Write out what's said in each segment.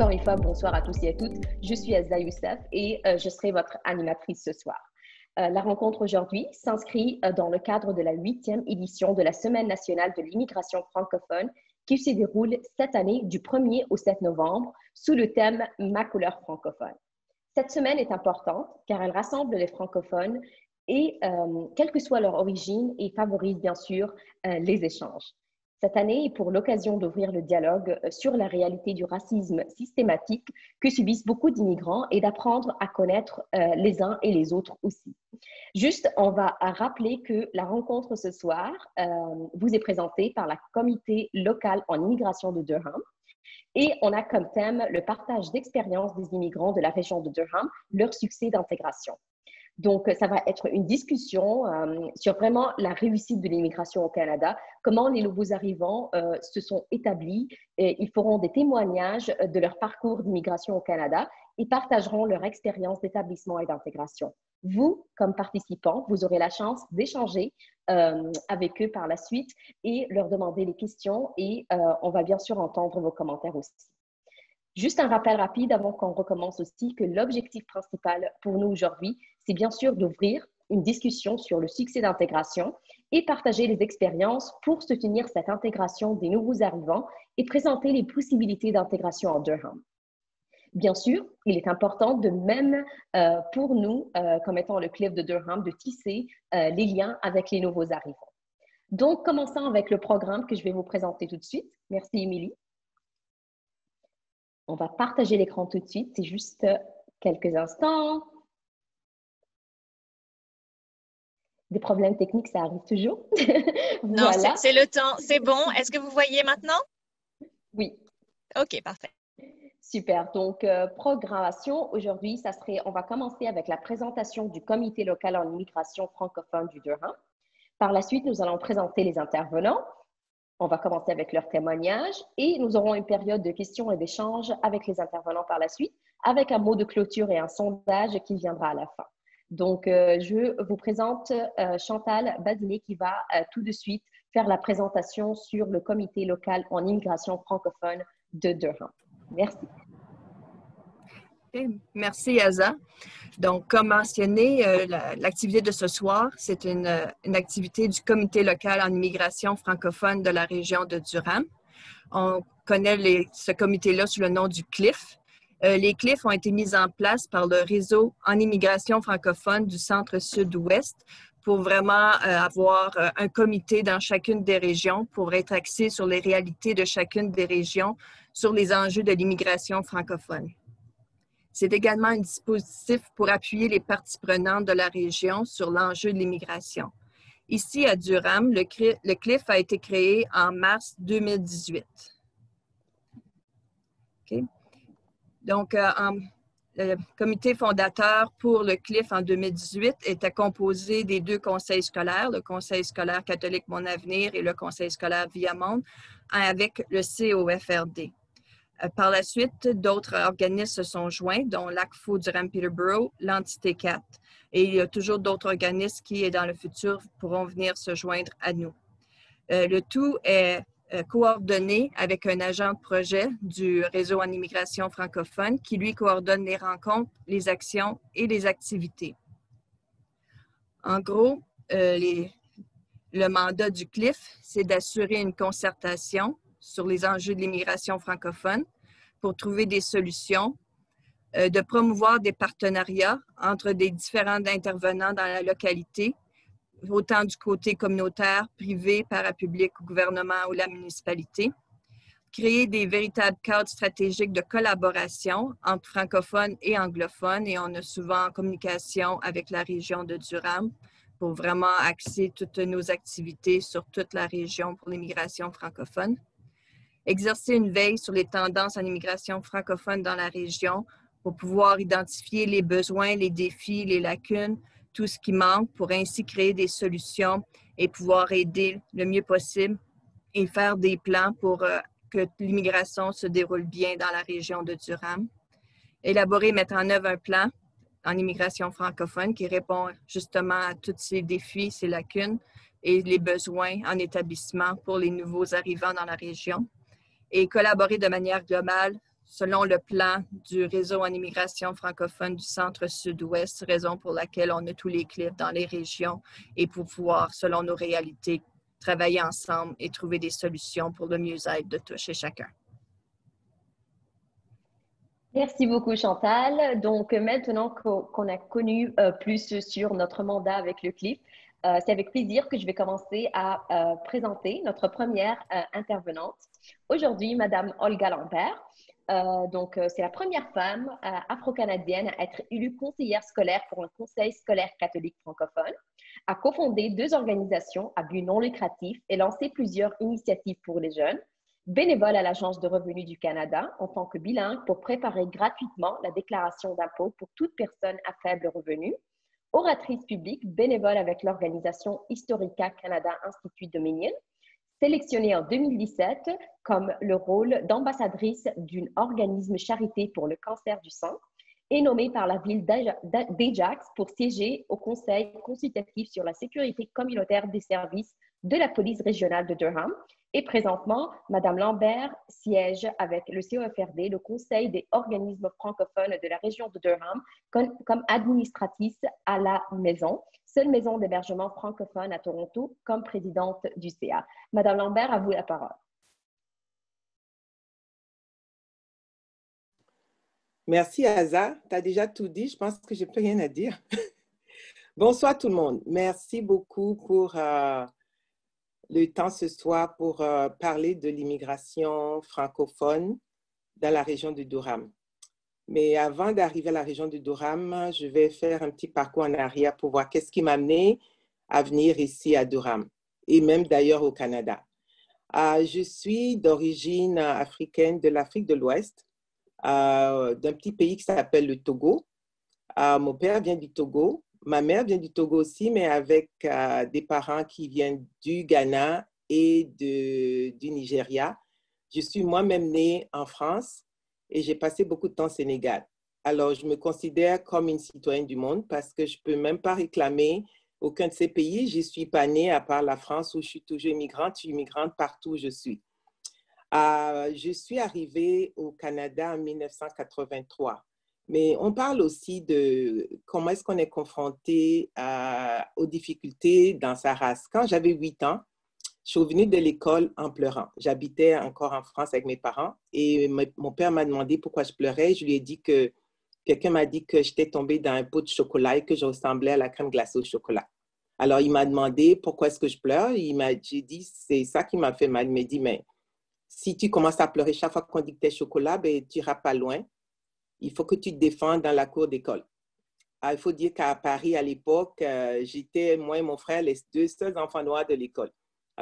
Encore une fois, bonsoir à tous et à toutes. Je suis Azza Youssef et euh, je serai votre animatrice ce soir. Euh, la rencontre aujourd'hui s'inscrit euh, dans le cadre de la huitième édition de la Semaine nationale de l'immigration francophone qui se déroule cette année du 1er au 7 novembre sous le thème Ma couleur francophone. Cette semaine est importante car elle rassemble les francophones et quelle que soit leur origine et favorise bien sûr les échanges. Cette année est pour l'occasion d'ouvrir le dialogue euh, sur la réalité du racisme systématique que subissent beaucoup d'immigrants et d'apprendre à connaître euh, les uns et les autres aussi. Juste, on va rappeler que la rencontre ce soir euh, vous est présentée par la comité locale en immigration de Durham. Et on a comme thème le partage d'expériences des immigrants de la région de Durham, leur succès d'intégration. Donc, ça va être une discussion euh, sur vraiment la réussite de l'immigration au Canada, comment les nouveaux arrivants euh, se sont établis. Et ils feront des témoignages de leur parcours d'immigration au Canada et partageront leur expérience d'établissement et d'intégration. Vous, comme participants, vous aurez la chance d'échanger euh, avec eux par la suite et leur demander les questions et on va bien sûr entendre vos commentaires aussi. Juste un rappel rapide avant qu'on recommence aussi que l'objectif principal pour nous aujourd'hui, c'est bien sûr d'ouvrir une discussion sur le succès d'intégration et partager les expériences pour soutenir cette intégration des nouveaux arrivants et présenter les possibilités d'intégration en Durham. Bien sûr, il est important de même euh, pour nous, euh, comme étant le Cliff de Durham, de tisser euh, les liens avec les nouveaux arrivants. Donc, commençons avec le programme que je vais vous présenter tout de suite. Merci, Émilie. On va partager l'écran tout de suite. C'est juste quelques instants. Des problèmes techniques, ça arrive toujours. Non, c'est le temps. C'est bon. Est-ce que vous voyez maintenant? Oui. OK, parfait. Super. Donc, euh, programmation, aujourd'hui, ça serait, on va commencer avec la présentation du comité local en immigration francophone du Durham. Par la suite, nous allons présenter les intervenants. On va commencer avec leur témoignage et nous aurons une période de questions et d'échanges avec les intervenants par la suite, avec un mot de clôture et un sondage qui viendra à la fin. Donc, euh, je vous présente euh, Chantal Basile qui va euh, tout de suite faire la présentation sur le comité local en immigration francophone de Durham. Merci. Merci, Aza. Donc, comme mentionné, euh, l'activité de ce soir, c'est une, activité du comité local en immigration francophone de la région de Durham. On connaît ce comité-là sous le nom du CLIF. Euh, les CLIF ont été mis en place par le réseau en immigration francophone du centre-sud-ouest pour vraiment euh, avoir un comité dans chacune des régions pour être axé sur les réalités de chacune des régions sur les enjeux de l'immigration francophone. C'est également un dispositif pour appuyer les parties prenantes de la région sur l'enjeu de l'immigration. Ici, à Durham, le, CLIF a été créé en mars 2018. Donc, euh, le comité fondateur pour le CLIF en 2018 était composé des deux conseils scolaires, le Conseil scolaire catholique Mon Avenir et le Conseil scolaire Viamonde, avec le COFRD. Euh, par la suite, d'autres organismes se sont joints, dont l'ACFO du Peterborough, l'entité 4. Et il y a toujours d'autres organismes qui, dans le futur, pourront venir se joindre à nous. Euh, le tout est euh, coordonné avec un agent de projet du réseau en immigration francophone qui, lui, coordonne les rencontres, les actions et les activités. En gros, le mandat du CLIF, c'est d'assurer une concertation sur les enjeux de l'immigration francophone pour trouver des solutions, euh, de promouvoir des partenariats entre des différents intervenants dans la localité, autant du côté communautaire, privé, parapublic, gouvernement ou la municipalité, créer des véritables cadres stratégiques de collaboration entre francophones et anglophones, et on a souvent en communication avec la région de Durham pour vraiment axer toutes nos activités sur toute la région pour l'immigration francophone exercer une veille sur les tendances en immigration francophone dans la région pour pouvoir identifier les besoins, les défis, les lacunes, tout ce qui manque pour ainsi créer des solutions et pouvoir aider le mieux possible et faire des plans pour euh, que l'immigration se déroule bien dans la région de Durham. Élaborer et mettre en œuvre un plan en immigration francophone qui répond justement à tous ces défis, ces lacunes et les besoins en établissement pour les nouveaux arrivants dans la région et collaborer de manière globale selon le plan du réseau en immigration francophone du centre-sud-ouest, raison pour laquelle on a tous les clips dans les régions et pouvoir, selon nos réalités, travailler ensemble et trouver des solutions pour le mieux-être de tous et chacun. Merci beaucoup, Chantal. Donc, maintenant qu'on a connu euh, plus sur notre mandat avec le CLIF, euh, c'est avec plaisir que je vais commencer à euh, présenter notre première intervenante. Aujourd'hui, Madame Olga Lambert. donc, c'est la première femme afro-canadienne à être élue conseillère scolaire pour un conseil scolaire catholique francophone, a cofondé deux organisations à but non lucratif et lancé plusieurs initiatives pour les jeunes, bénévole à l'Agence de revenus du Canada en tant que bilingue pour préparer gratuitement la déclaration d'impôt pour toute personne à faible revenu, oratrice publique bénévole avec l'organisation Historica Canada Institute Dominion, sélectionnée en 2017 comme le rôle d'ambassadrice d'un organisme charité pour le cancer du sang et nommée par la ville d'Ajax pour siéger au Conseil consultatif sur la sécurité communautaire des services de la police régionale de Durham. Et présentement, Madame Lambert siège avec le COFRD, le Conseil des organismes francophones de la région de Durham, comme, administratrice à la maison, seule maison d'hébergement francophone à Toronto, comme présidente du CA. Madame Lambert, à vous la parole. Merci, Aza. Tu as déjà tout dit. Je pense que je n'ai plus rien à dire. Bonsoir tout le monde. Merci beaucoup pour euh, le temps ce soir pour euh, parler de l'immigration francophone dans la région de Durham. Mais avant d'arriver à la région de Durham, je vais faire un petit parcours en arrière pour voir qu'est-ce qui m'a amené à venir ici à Durham et même d'ailleurs au Canada. Euh, je suis d'origine africaine de l'Afrique de l'Ouest, euh, d'un petit pays qui s'appelle le Togo. mon père vient du Togo Ma mère vient du Togo aussi, mais avec des parents qui viennent du Ghana et du Nigeria. Je suis moi-même née en France et j'ai passé beaucoup de temps au Sénégal. Alors, je me considère comme une citoyenne du monde parce que je ne peux même pas réclamer aucun de ces pays. Je ne suis pas née à part la France où je suis toujours immigrante. Je suis immigrante partout où je suis. Euh, je suis arrivée au Canada en 1983. Mais on parle aussi de comment est-ce qu'on est confronté aux difficultés dans sa race. Quand j'avais 8 ans, je suis revenue de l'école en pleurant. J'habitais encore en France avec mes parents et mon père m'a demandé pourquoi je pleurais. Je lui ai dit que quelqu'un m'a dit que j'étais tombée dans un pot de chocolat et que je ressemblais à la crème glacée au chocolat. Alors, il m'a demandé pourquoi est-ce que je pleure. Il m'a, dit, c'est ça qui m'a fait mal. Il m'a dit, mais si tu commences à pleurer chaque fois qu'on dit que tu es chocolat, ben, tu n'iras pas loin il faut que tu te défendes dans la cour d'école. Ah, il faut dire qu'à Paris, à l'époque, euh, j'étais, moi et mon frère, les deux seuls enfants noirs de l'école.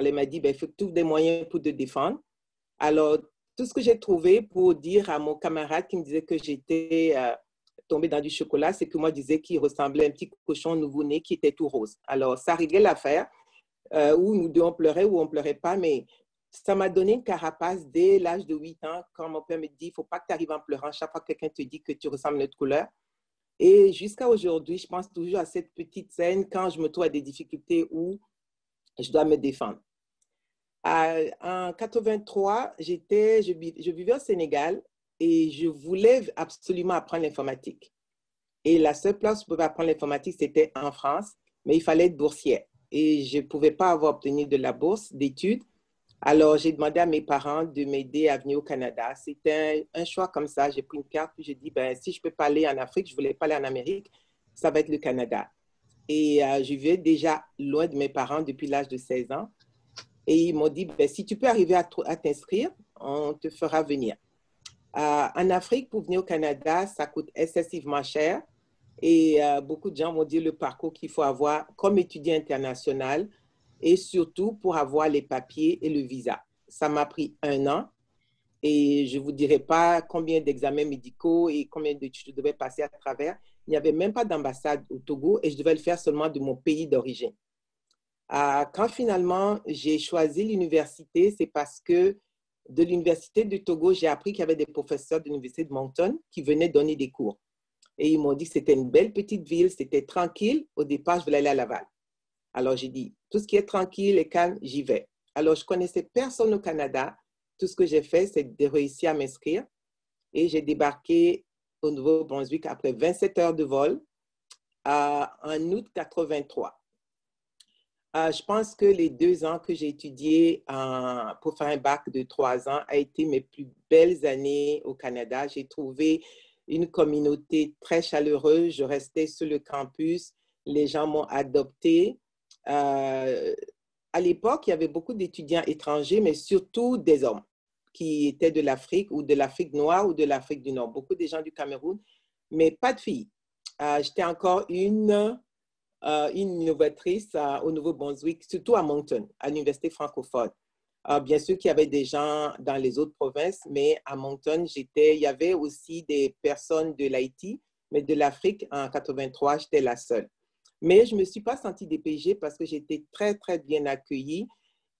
Il m'a dit, ben, il faut que tu trouves des moyens pour te défendre. Alors, tout ce que j'ai trouvé pour dire à mon camarade qui me disait que j'étais euh, tombée dans du chocolat, c'est que moi, je disais qu'il ressemblait à un petit cochon nouveau-né qui était tout rose. Alors, ça réglait l'affaire, euh, où nous deux, on pleurait ou on pleurait pas, mais ça m'a donné une carapace dès l'âge de 8 ans, quand mon père me dit, il ne faut pas que tu arrives en pleurant chaque fois que quelqu'un te dit que tu ressembles à notre couleur. Et jusqu'à aujourd'hui, je pense toujours à cette petite scène quand je me trouve à des difficultés où je dois me défendre. en 83, j'étais, je, vivais au Sénégal et je voulais absolument apprendre l'informatique. Et la seule place où je pouvais apprendre l'informatique, c'était en France, mais il fallait être boursière. Et je ne pouvais pas avoir obtenu de la bourse d'études. Alors, j'ai demandé à mes parents de m'aider à venir au Canada. C'était un, choix comme ça. J'ai pris une carte, puis j'ai dit, ben, si je ne peux pas aller en Afrique, je ne voulais pas aller en Amérique, ça va être le Canada. Et euh, je vivais déjà loin de mes parents depuis l'âge de 16 ans. Et ils m'ont dit, ben, si tu peux arriver à, t'inscrire, on te fera venir. Euh, en Afrique, pour venir au Canada, ça coûte excessivement cher. Et euh, beaucoup de gens m'ont dit le parcours qu'il faut avoir comme étudiant international et surtout pour avoir les papiers et le visa. Ça m'a pris un an et je ne vous dirai pas combien d'examens médicaux et combien d'études je devais passer à travers. Il n'y avait même pas d'ambassade au Togo et je devais le faire seulement de mon pays d'origine. Ah, quand finalement j'ai choisi l'université, c'est parce que de l'université du Togo, j'ai appris qu'il y avait des professeurs de l'université de Moncton qui venaient donner des cours. Et ils m'ont dit que c'était une belle petite ville, c'était tranquille. Au départ, je voulais aller à Laval. Alors j'ai dit, tout ce qui est tranquille et calme, j'y vais. Alors je connaissais personne au Canada. Tout ce que j'ai fait, c'est de réussir à m'inscrire. et j'ai débarqué au Nouveau-Brunswick après 27 heures de vol en août 83. Euh, je pense que les deux ans que j'ai étudié pour faire un bac de trois ans a été mes plus belles années au Canada. J'ai trouvé une communauté très chaleureuse. Je restais sur le campus. Les gens m'ont adopté. Euh, à l'époque, il y avait beaucoup d'étudiants étrangers, mais surtout des hommes qui étaient de l'Afrique ou de l'Afrique noire ou de l'Afrique du Nord. Beaucoup de gens du Cameroun, mais pas de filles. Euh, j'étais encore une, euh, une innovatrice euh, au Nouveau-Brunswick, surtout à Moncton, à l'université francophone. bien sûr qu'il y avait des gens dans les autres provinces, mais à Moncton, il y avait aussi des personnes de l'Haïti, mais de l'Afrique, en 83, j'étais la seule. Mais je ne me suis pas sentie dépêchée parce que j'étais très, très bien accueillie.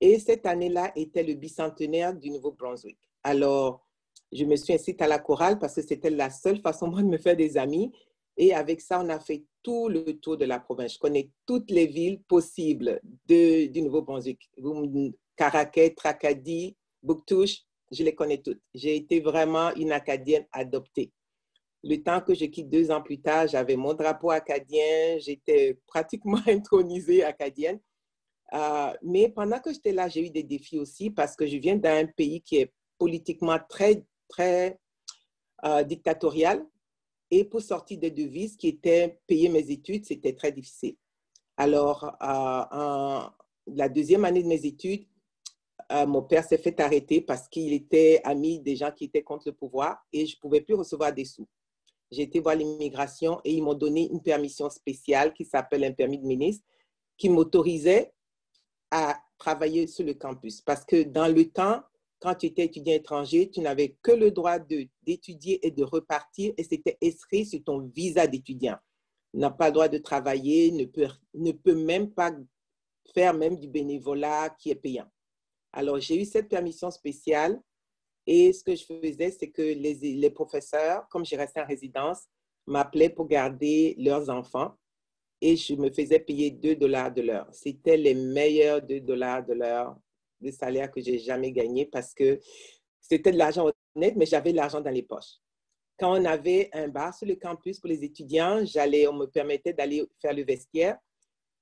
Et cette année-là était le bicentenaire du Nouveau-Brunswick. Alors, je me suis inscrite à la chorale parce que c'était la seule façon de me faire des amis. Et avec ça, on a fait tout le tour de la province. Je connais toutes les villes possibles de, du Nouveau-Brunswick. Caraquet, Tracadie, Bouctouche, je les connais toutes. J'ai été vraiment une Acadienne adoptée. Le temps que je quitte deux ans plus tard, j'avais mon drapeau acadien, j'étais pratiquement intronisée acadienne. Euh, mais pendant que j'étais là, j'ai eu des défis aussi parce que je viens d'un pays qui est politiquement très, très euh, dictatorial. Et pour sortir des devises qui étaient payer mes études, c'était très difficile. Alors, euh, la deuxième année de mes études, mon père s'est fait arrêter parce qu'il était ami des gens qui étaient contre le pouvoir et je ne pouvais plus recevoir des sous. J'ai été voir l'immigration et ils m'ont donné une permission spéciale qui s'appelle un permis de ministre qui m'autorisait à travailler sur le campus. Parce que dans le temps, quand tu étais étudiant étranger, tu n'avais que le droit d'étudier et de repartir et c'était inscrit sur ton visa d'étudiant. N'a pas le droit de travailler, ne peut, ne peut même pas faire même du bénévolat qui est payant. Alors, j'ai eu cette permission spéciale et ce que je faisais, c'est que les, les professeurs, comme j'ai resté en résidence, m'appelaient pour garder leurs enfants et je me faisais payer 2 dollars de l'heure. C'était les meilleurs 2 dollars de l'heure de salaire que j'ai jamais gagné parce que c'était de l'argent honnête, mais j'avais l'argent dans les poches. Quand on avait un bar sur le campus pour les étudiants, j'allais, on me permettait d'aller faire le vestiaire.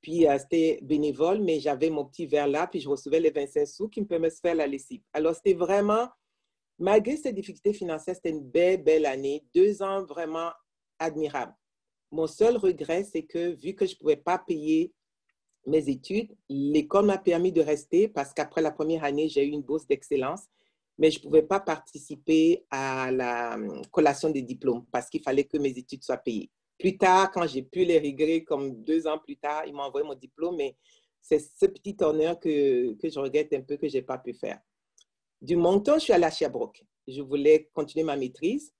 Puis euh, c'était bénévole, mais j'avais mon petit verre là, puis je recevais les 25 sous qui me permettaient de faire la lessive. Alors c'était vraiment, malgré ces difficultés financières, c'était une belle, belle année, deux ans vraiment admirables. Mon seul regret, c'est que vu que je ne pouvais pas payer mes études, l'école m'a permis de rester parce qu'après la première année, j'ai eu une bourse d'excellence, mais je ne pouvais pas participer à la hum, collation des diplômes parce qu'il fallait que mes études soient payées. Plus tard, quand j'ai pu les régler, comme deux ans plus tard, ils m'ont envoyé mon diplôme, mais c'est ce petit honneur que, que je regrette un peu que je n'ai pas pu faire. Du montant, je suis allée à Sherbrooke. Je voulais continuer ma maîtrise,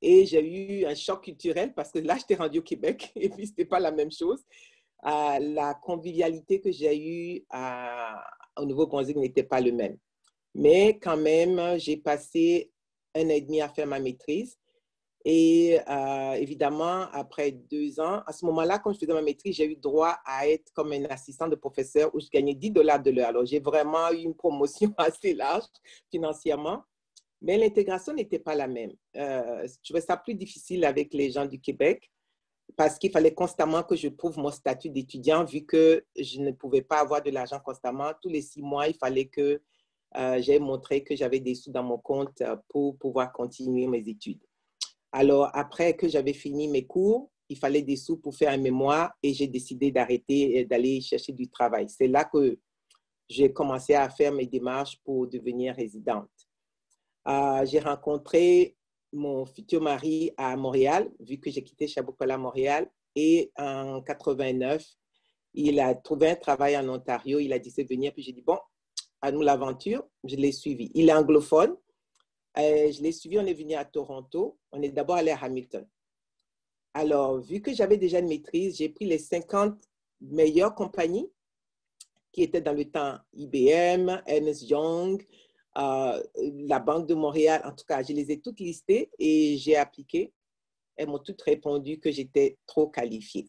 et j'ai eu un choc culturel parce que là, j'étais rendue au Québec et puis ce n'était pas la même chose. Euh, la convivialité que j'ai eue au Nouveau-Brunswick n'était pas le même. Mais quand même, j'ai passé un an et demi à faire ma maîtrise. Et euh, évidemment, après deux ans, à ce moment-là, quand je faisais ma maîtrise, j'ai eu droit à être comme un assistant de professeur où je gagnais 10 dollars de l'heure. Alors, j'ai vraiment eu une promotion assez large financièrement. Mais l'intégration n'était pas la même. Euh, je trouvais ça plus difficile avec les gens du Québec parce qu'il fallait constamment que je prouve mon statut d'étudiant vu que je ne pouvais pas avoir de l'argent constamment. Tous les six mois, il fallait que euh, j'aie montré que j'avais des sous dans mon compte euh, pour pouvoir continuer mes études. Alors, après que j'avais fini mes cours, il fallait des sous pour faire un mémoire et j'ai décidé d'arrêter et d'aller chercher du travail. C'est là que j'ai commencé à faire mes démarches pour devenir résidente. Euh, j'ai rencontré mon futur mari à Montréal, vu que j'ai quitté Chaboukala à Montréal. Et en 89, il a trouvé un travail en Ontario. Il a dit, c'est venir. Puis j'ai dit, bon, à nous l'aventure. Je l'ai suivi. Il est anglophone. Euh, je l'ai suivi. On est venu à Toronto. On est d'abord allé à Hamilton. Alors, vu que j'avais déjà une maîtrise, j'ai pris les 50 meilleures compagnies qui étaient dans le temps IBM, Ernest Young, la Banque de Montréal, en tout cas, je les ai toutes listées et j'ai appliqué. Elles m'ont toutes répondu que j'étais trop qualifiée.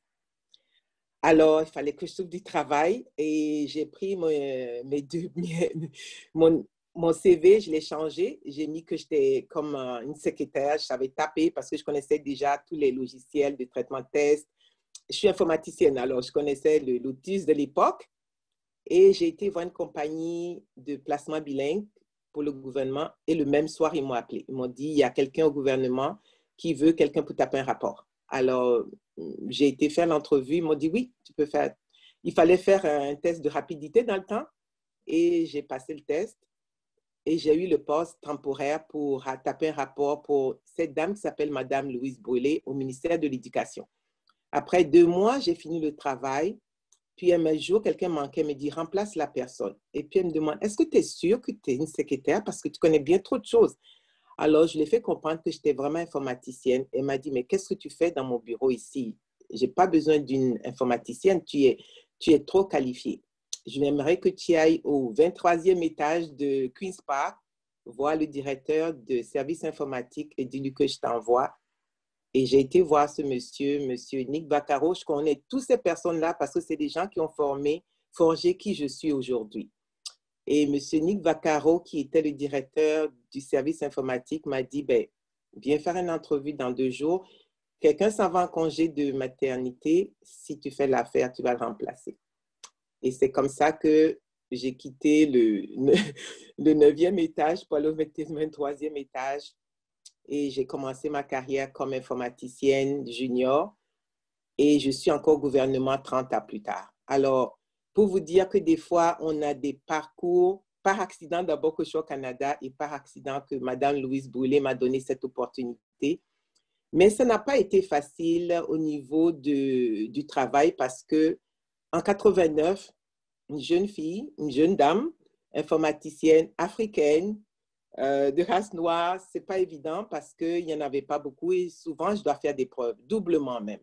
Alors, il fallait que je trouve du travail et j'ai pris mes, deux, mon, mon CV, je l'ai changé. J'ai mis que j'étais comme une secrétaire. Je savais taper parce que je connaissais déjà tous les logiciels de traitement de test. Je suis informaticienne, alors je connaissais l'outil de l'époque. Et j'ai été voir une compagnie de placement bilingue pour le gouvernement. Et le même soir, ils m'ont appelé. Ils m'ont dit, il y a quelqu'un au gouvernement qui veut quelqu'un pour taper un rapport. Alors, j'ai été faire l'entrevue. Ils m'ont dit, oui, tu peux faire. Il fallait faire un test de rapidité dans le temps. Et j'ai passé le test. Et j'ai eu le poste temporaire pour taper un rapport pour cette dame qui s'appelle Madame Louise Brûlé au ministère de l'Éducation. Après deux mois, j'ai fini le travail. Puis un jour, quelqu'un manquait, me dit, remplace la personne. Et puis elle me demande, est-ce que tu es sûre que tu es une secrétaire parce que tu connais bien trop de choses? Alors, je lui ai fait comprendre que j'étais vraiment informaticienne. Elle m'a dit, mais qu'est-ce que tu fais dans mon bureau ici? Je n'ai pas besoin d'une informaticienne, tu es, tu es trop qualifiée. Je m'aimerais que tu ailles au 23e étage de Queen's Park, voir le directeur de services informatiques et dis-lui que je t'envoie et j'ai été voir ce monsieur, monsieur Nick Bacaro. Je connais toutes ces personnes-là parce que c'est des gens qui ont formé, forgé qui je suis aujourd'hui. Et monsieur Nick Bacaro, qui était le directeur du service informatique, m'a dit, ben, viens faire une entrevue dans deux jours. Quelqu'un s'en va en congé de maternité. Si tu fais l'affaire, tu vas le remplacer. Et c'est comme ça que j'ai quitté le, le 9e étage pour le 23e étage et j'ai commencé ma carrière comme informaticienne junior et je suis encore au gouvernement 30 ans plus tard. Alors, pour vous dire que des fois, on a des parcours par accident d'abord que je suis au Canada et par accident que Madame Louise Brûlé m'a donné cette opportunité. Mais ça n'a pas été facile au niveau de, du travail parce que en 89, une jeune fille, une jeune dame, informaticienne africaine, euh, de race noire, c'est pas évident parce qu'il n'y en avait pas beaucoup et souvent, je dois faire des preuves, doublement même.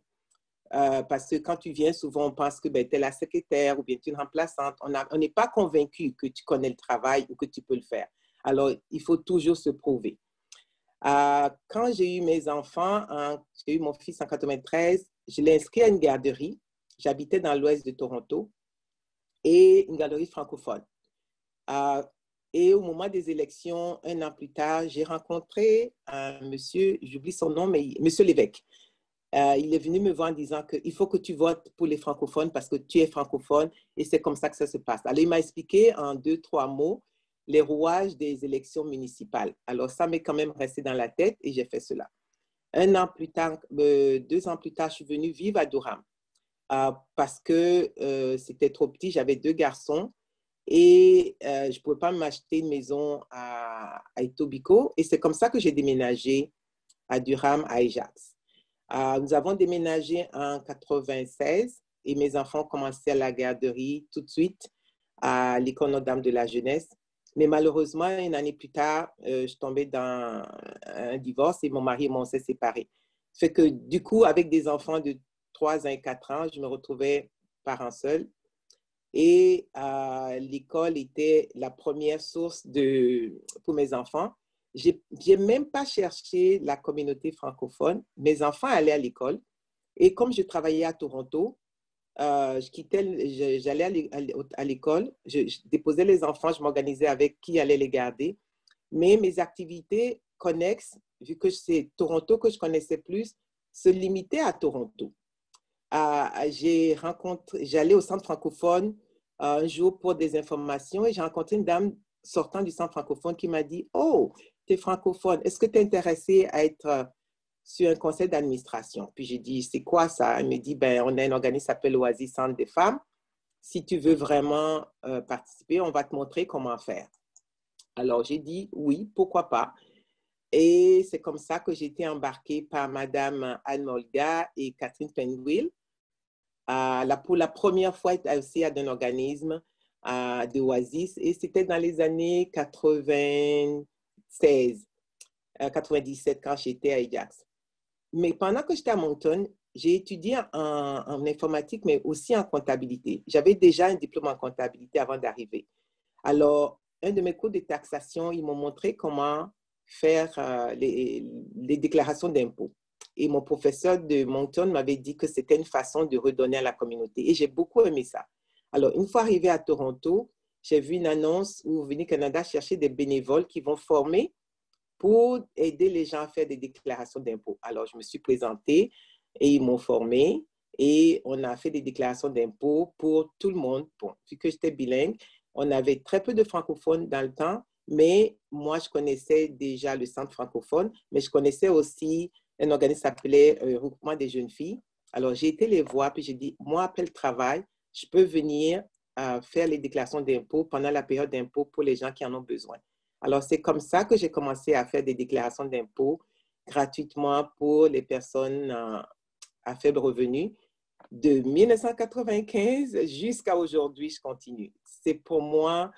Euh, parce que quand tu viens, souvent, on pense que ben, tu es la secrétaire ou bien tu es une remplaçante. On n'est pas convaincu que tu connais le travail ou que tu peux le faire. Alors, il faut toujours se prouver. Euh, quand j'ai eu mes enfants, j'ai eu mon fils en 93, je l'ai inscrit à une garderie. J'habitais dans l'ouest de Toronto et une galerie francophone. Et au moment des élections, un an plus tard, j'ai rencontré un monsieur, j'oublie son nom, mais monsieur l'évêque. Euh, il est venu me voir en disant qu'il faut que tu votes pour les francophones parce que tu es francophone et c'est comme ça que ça se passe. Alors, il m'a expliqué en deux, trois mots les rouages des élections municipales. Alors, ça m'est quand même resté dans la tête et j'ai fait cela. Un an plus tard, euh, deux ans plus tard, je suis venue vivre à Durham euh, parce que c'était trop petit. J'avais deux garçons et euh, je ne pouvais pas m'acheter une maison à, à Etobicoke. Et c'est comme ça que j'ai déménagé à Durham, à Ajax. Euh, nous avons déménagé en 96 et mes enfants commencé à la garderie tout de suite à l'école Notre-Dame de la Jeunesse. Mais malheureusement, une année plus tard, euh, je tombée dans un divorce et mon mari et moi, on s'est séparés. Fait que du coup, avec des enfants de 3 ans et 4 ans, je me retrouvais parent seul. Et euh, l'école était la première source pour mes enfants. Je n'ai même pas cherché la communauté francophone. Mes enfants allaient à l'école. Et comme je travaillais à Toronto, euh, je quittais, j'allais à l'école, je, déposais les enfants, je m'organisais avec qui allait les garder. Mais mes activités connexes, vu que c'est Toronto que je connaissais plus, se limitaient à Toronto. Euh, j'ai j'allais au centre francophone un jour pour des informations et j'ai rencontré une dame sortant du centre francophone qui m'a dit Oh, tu es francophone, est-ce que tu es intéressé à être euh, sur un conseil d'administration Puis j'ai dit C'est quoi ça Elle me dit ben, On a un organisme qui s'appelle Oasis Centre des femmes. Si tu veux vraiment euh, participer, on va te montrer comment faire. Alors j'ai dit Oui, pourquoi pas et c'est comme ça que j'ai été embarquée par Madame Anne Molga et Catherine Penwill la, pour la première fois aussi à un organisme euh, de Oasis et c'était dans les années 96, 97 euh, quand j'étais à Ajax. Mais pendant que j'étais à Moncton, j'ai étudié en, informatique, mais aussi en comptabilité. J'avais déjà un diplôme en comptabilité avant d'arriver. Alors, un de mes cours de taxation, ils m'ont montré comment faire euh, les, les, déclarations d'impôts. Et mon professeur de Moncton m'avait dit que c'était une façon de redonner à la communauté. Et j'ai beaucoup aimé ça. Alors, une fois arrivé à Toronto, j'ai vu une annonce où Venu Canada cherchait des bénévoles qui vont former pour aider les gens à faire des déclarations d'impôts. Alors, je me suis présentée et ils m'ont formé et on a fait des déclarations d'impôts pour tout le monde. Bon, vu que j'étais bilingue, on avait très peu de francophones dans le temps, mais moi, je connaissais déjà le centre francophone, mais je connaissais aussi un organisme s'appelait euh, Regroupement des jeunes filles. Alors, j'ai été les voir, puis j'ai dit, moi, après le travail, je peux venir euh, faire les déclarations d'impôts pendant la période d'impôt pour les gens qui en ont besoin. Alors, c'est comme ça que j'ai commencé à faire des déclarations d'impôts gratuitement pour les personnes euh, à faible revenu. De 1995 jusqu'à aujourd'hui, je continue. C'est pour moi,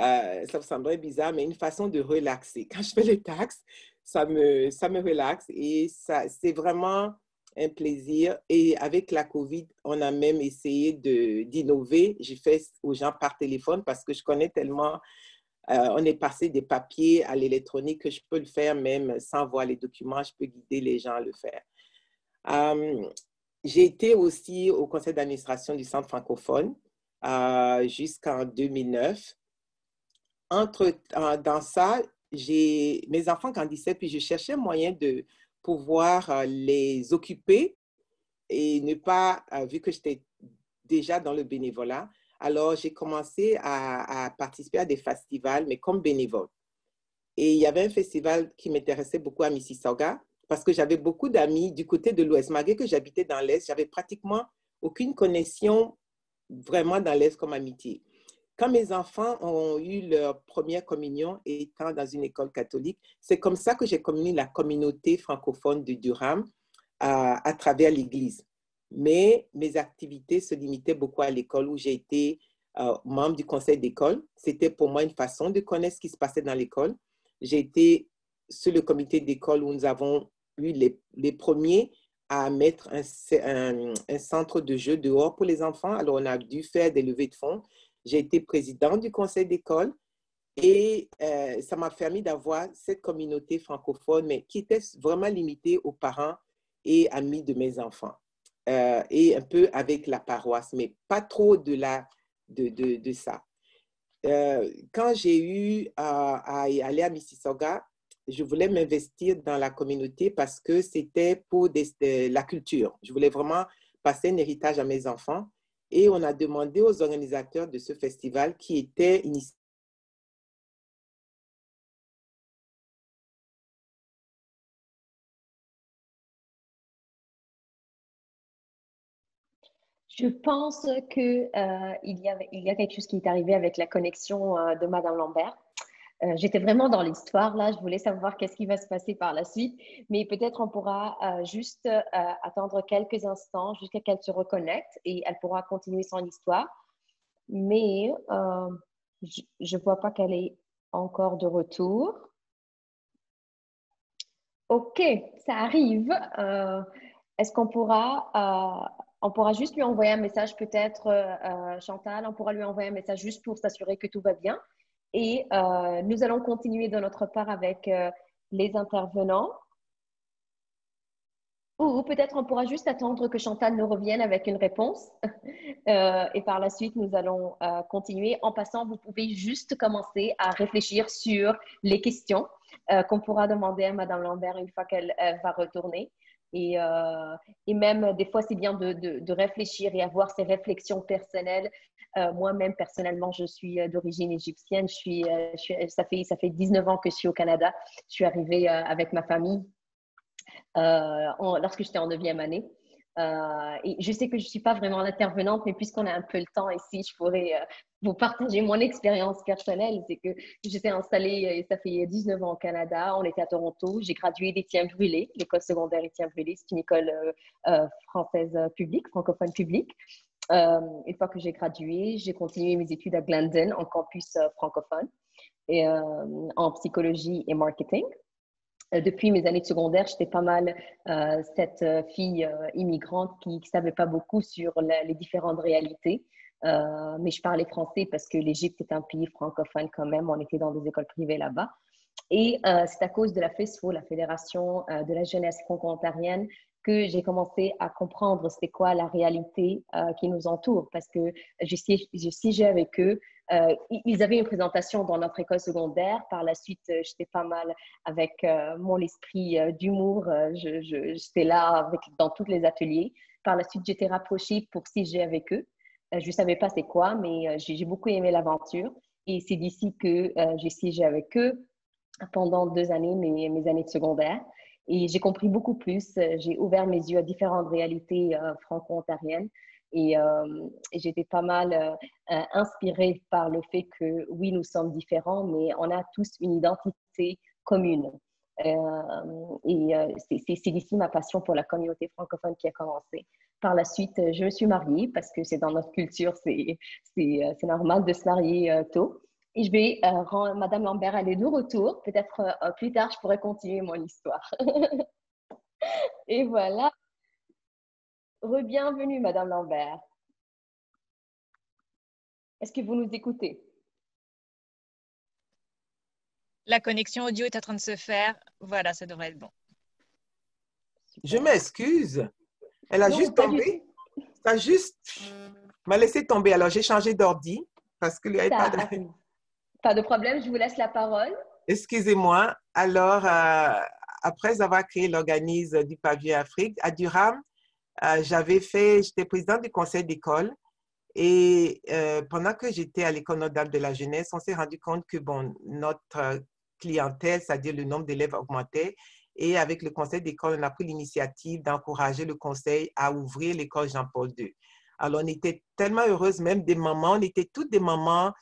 euh, ça vous semblerait bizarre, mais une façon de relaxer. Quand je fais les taxes, ça me, ça me relaxe et c'est vraiment un plaisir. Et avec la COVID, on a même essayé d'innover. J'ai fait aux gens par téléphone parce que je connais tellement, euh, on est passé des papiers à l'électronique que je peux le faire même sans voir les documents, je peux guider les gens à le faire. Euh, j'ai été aussi au conseil d'administration du Centre francophone jusqu'en 2009. Entre, dans ça, mes enfants grandissaient, puis je cherchais un moyen de pouvoir euh, les occuper et ne pas, euh, vu que j'étais déjà dans le bénévolat, alors j'ai commencé à, participer à des festivals, mais comme bénévole. Et il y avait un festival qui m'intéressait beaucoup à Mississauga parce que j'avais beaucoup d'amis du côté de l'Ouest. Malgré que j'habitais dans l'Est, j'avais pratiquement aucune connexion vraiment dans l'Est comme amitié. Quand mes enfants ont eu leur première communion étant dans une école catholique, c'est comme ça que j'ai connu la communauté francophone de Durham à, à travers l'Église. Mais mes activités se limitaient beaucoup à l'école où j'ai été euh, membre du conseil d'école. C'était pour moi une façon de connaître ce qui se passait dans l'école. J'ai été sur le comité d'école où nous avons eu les, premiers à mettre un, centre de jeu dehors pour les enfants. Alors, on a dû faire des levées de fonds. J'ai été président du conseil d'école et euh, ça m'a permis d'avoir cette communauté francophone, mais qui était vraiment limitée aux parents et amis de mes enfants. Euh, et un peu avec la paroisse, mais pas trop de, la, de, de, ça. Euh, quand j'ai eu à, aller à Mississauga, je voulais m'investir dans la communauté parce que c'était pour la culture. Je voulais vraiment passer un héritage à mes enfants. Et on a demandé aux organisateurs de ce festival qui étaient initiés Je pense qu'il euh, il y, a, il y a quelque chose qui est arrivé avec la connexion euh, de Madame Lambert. Euh, j'étais vraiment dans l'histoire là, je voulais savoir qu'est-ce qui va se passer par la suite, mais peut-être on pourra euh, juste euh, attendre quelques instants jusqu'à qu'elle se reconnecte et elle pourra continuer son histoire. Mais je ne vois pas qu'elle est encore de retour. Ok, ça arrive. Est-ce qu'on pourra, on pourra juste lui envoyer un message peut-être, Chantal, on pourra lui envoyer un message juste pour s'assurer que tout va bien. Et euh, nous allons continuer de notre part avec euh, les intervenants. Ou peut-être on pourra juste attendre que Chantal nous revienne avec une réponse. Euh, et par la suite, nous allons continuer. En passant, vous pouvez juste commencer à réfléchir sur les questions qu'on pourra demander à Madame Lambert une fois qu'elle va retourner. Et, et, même des fois, c'est bien de, de, réfléchir et avoir ces réflexions personnelles euh, moi-même, personnellement, je suis euh, d'origine égyptienne. Je suis, euh, ça, fait, ça fait 19 ans que je suis au Canada. Je suis arrivée avec ma famille lorsque j'étais en 9e année. Et je sais que je ne suis pas vraiment l'intervenante, mais puisqu'on a un peu le temps ici, je pourrais vous partager mon expérience personnelle. C'est que j'étais installée, ça fait 19 ans au Canada, on était à Toronto, j'ai gradué d'Étienne Brûlé, l'école secondaire Étienne Brûlé, c'est une école française publique, francophone publique. Euh, une fois que j'ai gradué, j'ai continué mes études à Glendon en campus euh, francophone et euh, en psychologie et marketing. Depuis mes années de secondaire, j'étais pas mal cette fille immigrante qui ne savait pas beaucoup sur les différentes réalités. mais je parlais français parce que l'Égypte est un pays francophone quand même. On était dans des écoles privées là-bas. Et c'est à cause de la FESFO, la Fédération de la jeunesse franco-ontarienne, que j'ai commencé à comprendre c'était quoi la réalité euh, qui nous entoure parce que je, siégeais avec eux. Euh, ils avaient une présentation dans notre école secondaire. Par la suite, euh, j'étais pas mal avec mon esprit d'humour. J'étais là dans tous les ateliers. Par la suite, j'étais rapprochée pour siéger avec eux. je ne savais pas c'est quoi, mais j'ai beaucoup aimé l'aventure. Et c'est d'ici que j'ai siégé avec eux pendant deux années, mes, mes années de secondaire. Et j'ai compris beaucoup plus. Euh, j'ai ouvert mes yeux à différentes réalités euh, franco-ontariennes. Et, euh, j'étais pas mal inspirée par le fait que oui, nous sommes différents, mais on a tous une identité commune. et c'est ici ma passion pour la communauté francophone qui a commencé. Par la suite, je me suis mariée parce que c'est dans notre culture, c'est normal de se marier tôt. Et je vais euh, rendre Madame Lambert aller de retour. Peut-être euh, plus tard, je pourrai continuer mon histoire. Et voilà. Rebienvenue, Madame Lambert. Est-ce que vous nous écoutez? La connexion audio est en train de se faire. Voilà, ça devrait être bon. Je m'excuse. Elle a juste tombé. Ça juste m'a laissé tomber. Alors, j'ai changé d'ordi parce que l'iPad. Pas de problème, je vous laisse la parole. Excusez-moi. Alors, euh, après avoir créé l'organisme du pavillon Afrique à Durham, euh, j'avais fait, j'étais présidente du conseil d'école et euh, pendant que j'étais à l'école Notre-Dame de la jeunesse, on s'est rendu compte que bon, notre clientèle, c'est-à-dire le nombre d'élèves augmentait et avec le conseil d'école, on a pris l'initiative d'encourager le conseil à ouvrir l'école Jean-Paul II. Alors, on était tellement heureuses, même des mamans, on était toutes des mamans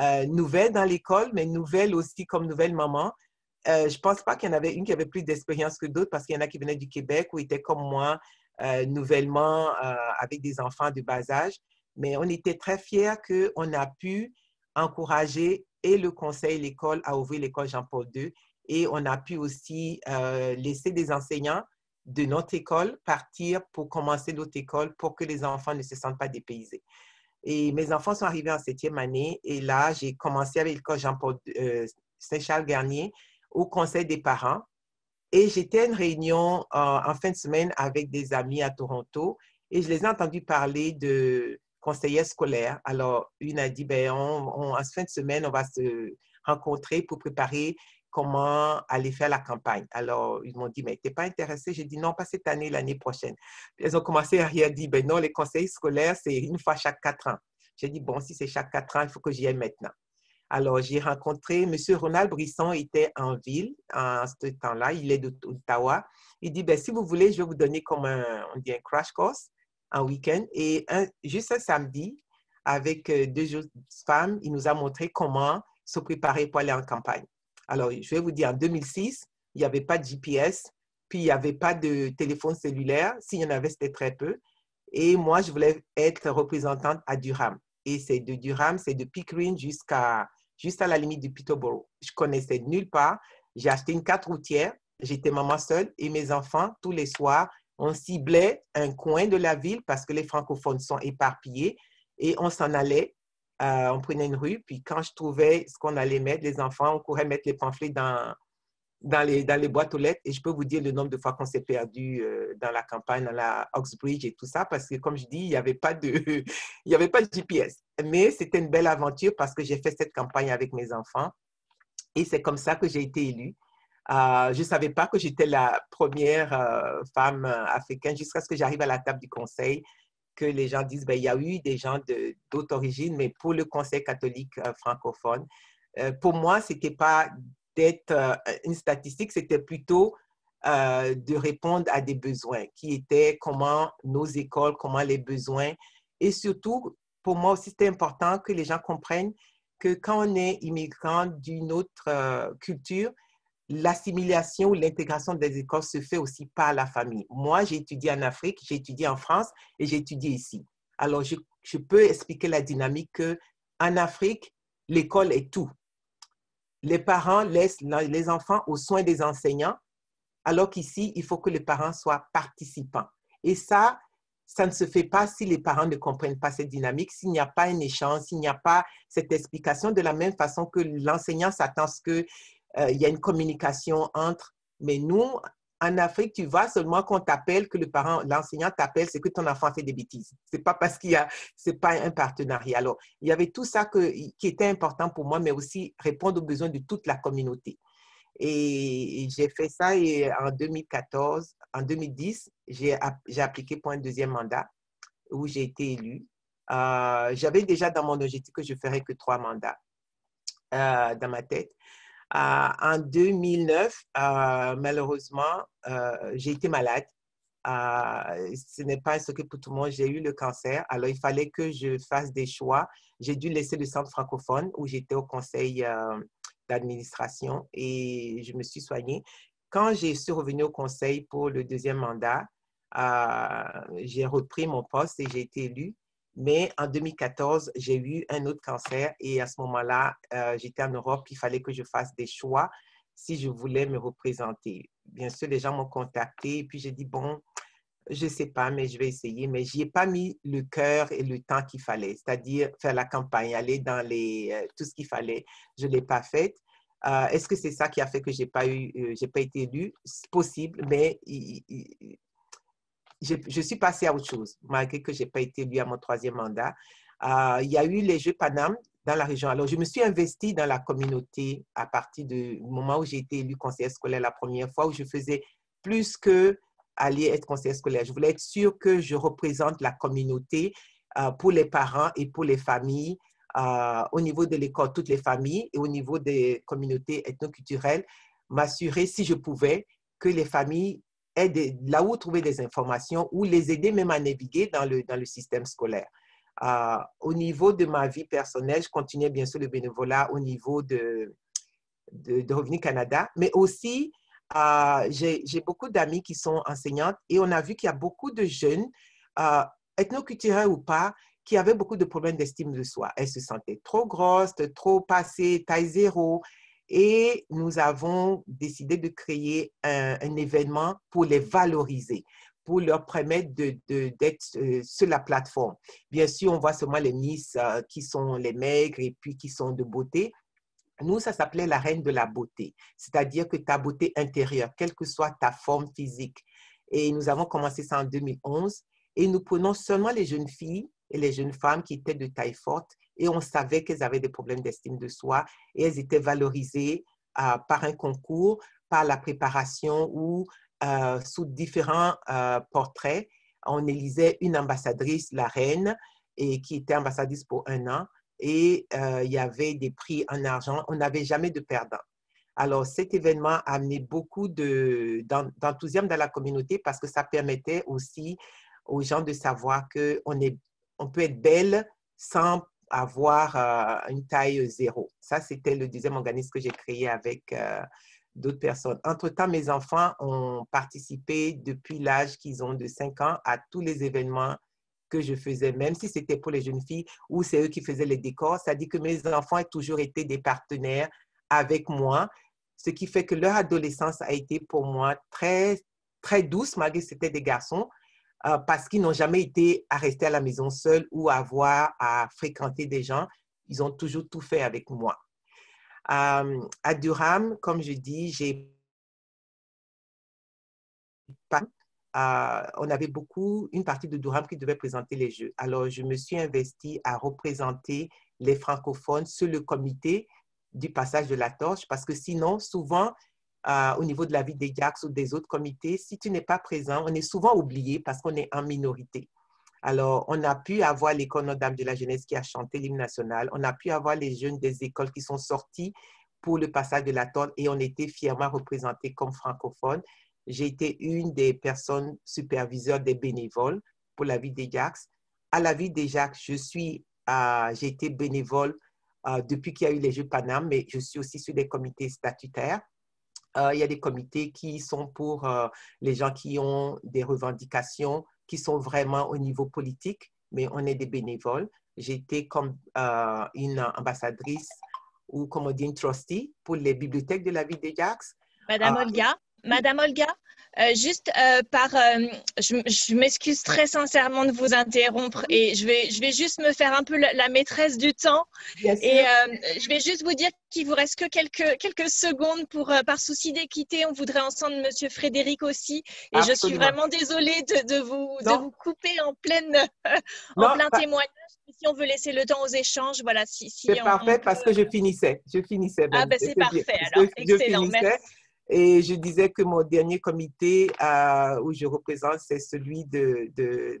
euh, nouvelle dans l'école, mais nouvelle aussi comme nouvelle maman. Euh, je ne pense pas qu'il y en avait une qui avait plus d'expérience que d'autres parce qu'il y en a qui venaient du Québec ou étaient comme moi, euh, nouvellement avec des enfants de bas âge. Mais on était très fiers qu'on a pu encourager et le conseil l'école à ouvrir l'école Jean-Paul II. Et on a pu aussi laisser des enseignants de notre école partir pour commencer notre école pour que les enfants ne se sentent pas dépaysés. Et mes enfants sont arrivés en septième année. Et là, j'ai commencé avec l'école Jean-Paul euh, Saint-Charles-Garnier au conseil des parents. Et j'étais à une réunion en fin de semaine avec des amis à Toronto et je les ai entendus parler de conseillers scolaires. Alors, une a dit, ben, en fin de semaine, on va se rencontrer pour préparer comment aller faire la campagne. Alors, ils m'ont dit, mais t'es pas intéressé? J'ai dit, non, pas cette année, l'année prochaine. ils ont commencé à rien dire, ben non, les conseils scolaires, c'est une fois chaque quatre ans. J'ai dit, bon, si c'est chaque quatre ans, il faut que j'y aille maintenant. Alors, j'ai rencontré M. Ronald Brisson, il était en ville en ce temps-là, il est d'Ottawa. Il dit, ben, si vous voulez, je vais vous donner comme un, on dit un crash course un week-end. Et juste un samedi, avec euh, deux autres femmes, il nous a montré comment se préparer pour aller en campagne. Alors, je vais vous dire, en 2006, il n'y avait pas de GPS, puis il n'y avait pas de téléphone cellulaire. S'il y en avait, c'était très peu. Et moi, je voulais être représentante à Durham. Et c'est de Durham, c'est de Pickering jusqu'à juste à la limite de Peterborough. Je connaissais nulle part. J'ai acheté une carte routière. J'étais maman seule et mes enfants, tous les soirs, on ciblait un coin de la ville parce que les francophones sont éparpillés et on s'en allait euh, on prenait une rue, puis quand je trouvais ce qu'on allait mettre, les enfants, on courait mettre les pamphlets dans, dans, les, dans les boîtes aux lettres. Et je peux vous dire le nombre de fois qu'on s'est perdu euh, dans la campagne, dans la Oxbridge et tout ça, parce que comme je dis, il n'y avait, pas de, avait pas de GPS. Mais c'était une belle aventure parce que j'ai fait cette campagne avec mes enfants. Et c'est comme ça que j'ai été élue. Euh, je ne savais pas que j'étais la première femme africaine jusqu'à ce que j'arrive à la table du conseil que les gens disent, ben, il y a eu des gens d'autres origines, mais pour le Conseil catholique euh, francophone, euh, pour moi, ce n'était pas d'être euh, une statistique, c'était plutôt de répondre à des besoins qui étaient comment nos écoles, comment les besoins. Et surtout, pour moi aussi, c'était important que les gens comprennent que quand on est immigrant d'une autre culture, l'assimilation ou l'intégration des écoles se fait aussi par la famille. Moi, j'ai étudié en Afrique, j'ai étudié en France et j'ai étudié ici. Alors, je, peux expliquer la dynamique que en Afrique, l'école est tout. Les parents laissent les enfants aux soins des enseignants, alors qu'ici, il faut que les parents soient participants. Et ça, ça ne se fait pas si les parents ne comprennent pas cette dynamique, s'il n'y a pas un échange, s'il n'y a pas cette explication de la même façon que l'enseignant s'attend à ce que euh, y a une communication entre, mais nous, en Afrique, tu vois seulement qu'on t'appelle, que le parent, l'enseignant t'appelle, c'est que ton enfant fait des bêtises. C'est pas parce qu'il y a, c'est pas un partenariat. Alors, il y avait tout ça que, qui était important pour moi, mais aussi répondre aux besoins de toute la communauté. Et j'ai fait ça et en 2014, en 2010, j'ai appliqué pour un deuxième mandat où j'ai été élue. Euh, j'avais déjà dans mon objectif que je ferais que trois mandats euh, dans ma tête. Euh, en 2009, malheureusement, j'ai été malade. ce n'est pas ce que pour tout le monde. J'ai eu le cancer. Alors, il fallait que je fasse des choix. J'ai dû laisser le centre francophone où j'étais au conseil d'administration et je me suis soignée. Quand je suis revenue au conseil pour le deuxième mandat, euh, j'ai repris mon poste et j'ai été élue. Mais en 2014, j'ai eu un autre cancer et à ce moment-là, euh, j'étais en Europe. Il fallait que je fasse des choix si je voulais me représenter. Bien sûr, les gens m'ont contacté et puis j'ai dit, bon, je ne sais pas, mais je vais essayer. Mais je n'y ai pas mis le cœur et le temps qu'il fallait, c'est-à-dire faire la campagne, aller dans les, euh, tout ce qu'il fallait. Je ne l'ai pas fait. Est-ce que c'est ça qui a fait que je n'ai pas, eu, j'ai pas été élue? C'est possible, mais je, suis passée à autre chose, malgré que je n'ai pas été élue à mon troisième mandat. Euh, il y a eu les Jeux Paname dans la région. Alors, je me suis investie dans la communauté à partir du moment où j'ai été élue conseillère scolaire la première fois, où je faisais plus que aller être conseillère scolaire. Je voulais être sûre que je représente la communauté euh, pour les parents et pour les familles, euh, au niveau de l'école, toutes les familles, et au niveau des communautés ethnoculturelles, m'assurer, si je pouvais, que les familles là où trouver des informations ou les aider même à naviguer dans le, dans le système scolaire. Euh, au niveau de ma vie personnelle, je continuais bien sûr le bénévolat au niveau de, de, Revenu Canada, mais aussi euh, j'ai beaucoup d'amis qui sont enseignantes et on a vu qu'il y a beaucoup de jeunes, euh, ethnoculturels ou pas, qui avaient beaucoup de problèmes d'estime de soi. Elles se sentaient trop grosses, trop passées, taille zéro. Et nous avons décidé de créer un, événement pour les valoriser, pour leur permettre d'être de, euh, sur la plateforme. Bien sûr, on voit seulement les Miss euh, qui sont les maigres et puis qui sont de beauté. Nous, ça s'appelait la reine de la beauté, c'est-à-dire que ta beauté intérieure, quelle que soit ta forme physique. Et nous avons commencé ça en 2011 et nous prenons seulement les jeunes filles et les jeunes femmes qui étaient de taille forte et on savait qu'elles avaient des problèmes d'estime de soi et elles étaient valorisées euh, par un concours, par la préparation ou euh, sous différents euh, portraits. On élisait une ambassadrice, la reine, et qui était ambassadrice pour un an. Et il y avait des prix en argent. On n'avait jamais de perdant. Alors, cet événement a amené beaucoup d'enthousiasme dans la communauté parce que ça permettait aussi aux gens de savoir qu'on on peut être belle sans avoir euh, une taille zéro. Ça, c'était le deuxième organisme que j'ai créé avec euh, d'autres personnes. Entre-temps, mes enfants ont participé depuis l'âge qu'ils ont de 5 ans à tous les événements que je faisais, même si c'était pour les jeunes filles ou c'est eux qui faisaient les décors. Ça dit que mes enfants ont toujours été des partenaires avec moi, ce qui fait que leur adolescence a été pour moi très, très douce, malgré que c'était des garçons, euh, parce qu'ils n'ont jamais été à rester à la maison seuls ou à avoir à fréquenter des gens. Ils ont toujours tout fait avec moi. Euh, à Durham, comme je dis, j'ai pas euh, on avait beaucoup, une partie de Durham qui devait présenter les Jeux. Alors, je me suis investie à représenter les francophones sur le comité du passage de la torche parce que sinon, souvent, euh, au niveau de la vie des JAX ou des autres comités, si tu n'es pas présent, on est souvent oublié parce qu'on est en minorité. Alors, on a pu avoir l'école Notre-Dame de la Jeunesse qui a chanté l'hymne national. On a pu avoir les jeunes des écoles qui sont sortis pour le passage de la tonne et on était fièrement représentés comme francophones. J'ai été une des personnes superviseurs des bénévoles pour la vie des JAX. À la vie des JAX, je suis, euh, j'ai été bénévole euh, depuis qu'il y a eu les Jeux Paname, mais je suis aussi sur des comités statutaires. Euh, il y a des comités qui sont pour euh, les gens qui ont des revendications qui sont vraiment au niveau politique, mais on est des bénévoles. J'étais comme euh, une ambassadrice ou comme on dit une trustee pour les bibliothèques de la ville de Jax. Madame Olga, Madame Olga, euh, juste euh, par, euh, je, m'excuse très sincèrement de vous interrompre et je vais, je vais juste me faire un peu la, maîtresse du temps. et je vais juste vous dire qu'il vous reste que quelques, quelques secondes pour, par souci d'équité, on voudrait entendre Monsieur Frédéric aussi. Et je suis vraiment désolée de, de vous, de vous couper en, pleine, en plein témoignage si on veut laisser le temps aux échanges, voilà. Si, si c'est parfait parce que je finissais. Je finissais. Ah, ben c'est parfait. Alors, excellent. Merci. Et je disais que mon dernier comité euh, où je représente, c'est celui de,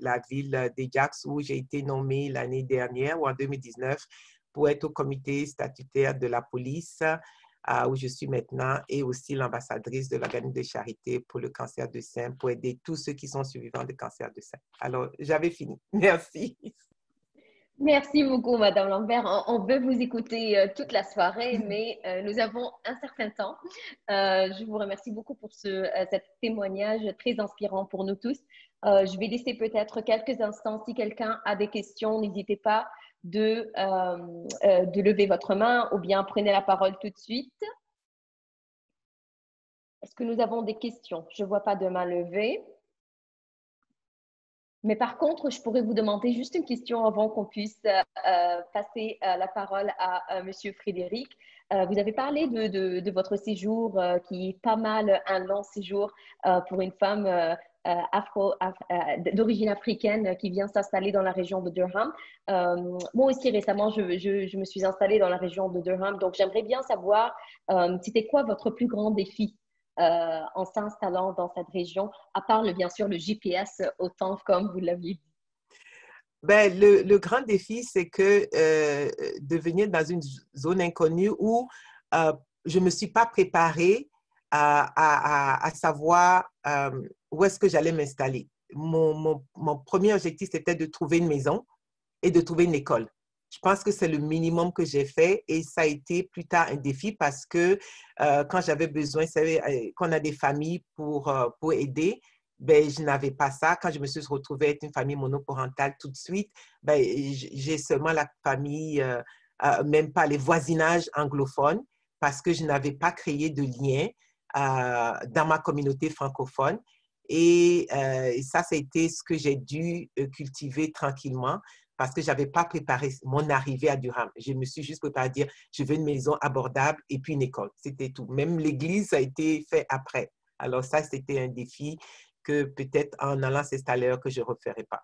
la ville d'Ajax où j'ai été nommée l'année dernière ou en 2019 pour être au comité statutaire de la police euh, où je suis maintenant et aussi l'ambassadrice de l'organisme de charité pour le cancer de sein pour aider tous ceux qui sont survivants de cancer de sein. Alors, j'avais fini. Merci. Merci beaucoup, Madame Lambert. On veut vous écouter euh, toute la soirée, mais euh, nous avons un certain temps. Euh, je vous remercie beaucoup pour ce cet témoignage très inspirant pour nous tous. je vais laisser peut-être quelques instants. Si quelqu'un a des questions, n'hésitez pas de, de lever votre main ou bien prenez la parole tout de suite. Est-ce que nous avons des questions? Je ne vois pas de main levée. Mais par contre, je pourrais vous demander juste une question avant qu'on puisse euh, euh, passer euh, la parole à Monsieur Frédéric. vous avez parlé de, votre séjour qui est pas mal un long séjour pour une femme d'origine africaine qui vient s'installer dans la région de Durham. moi aussi, récemment, je, me suis installée dans la région de Durham. Donc, j'aimerais bien savoir, c'était quoi votre plus grand défi? Euh, en s'installant dans cette région, à part le, bien sûr le GPS autant comme vous l'aviez dit? Ben, le, grand défi, c'est que euh, de venir dans une zone inconnue où euh, je ne me suis pas préparée à, savoir où est-ce que j'allais m'installer. mon, premier objectif, c'était de trouver une maison et de trouver une école je pense que c'est le minimum que j'ai fait et ça a été plus tard un défi parce que euh, quand j'avais besoin, savez, euh, qu'on a des familles pour, euh, pour aider, ben, je n'avais pas ça. Quand je me suis retrouvée être une famille monoparentale tout de suite, ben, j'ai seulement la famille, même pas les voisinages anglophones parce que je n'avais pas créé de lien dans ma communauté francophone. Et, ça, été ce que j'ai dû cultiver tranquillement parce que je n'avais pas préparé mon arrivée à Durham. Je me suis juste préparée à dire, je veux une maison abordable et puis une école. C'était tout. Même l'église a été fait après. Alors ça, c'était un défi que peut-être en allant s'installer que je ne referai pas.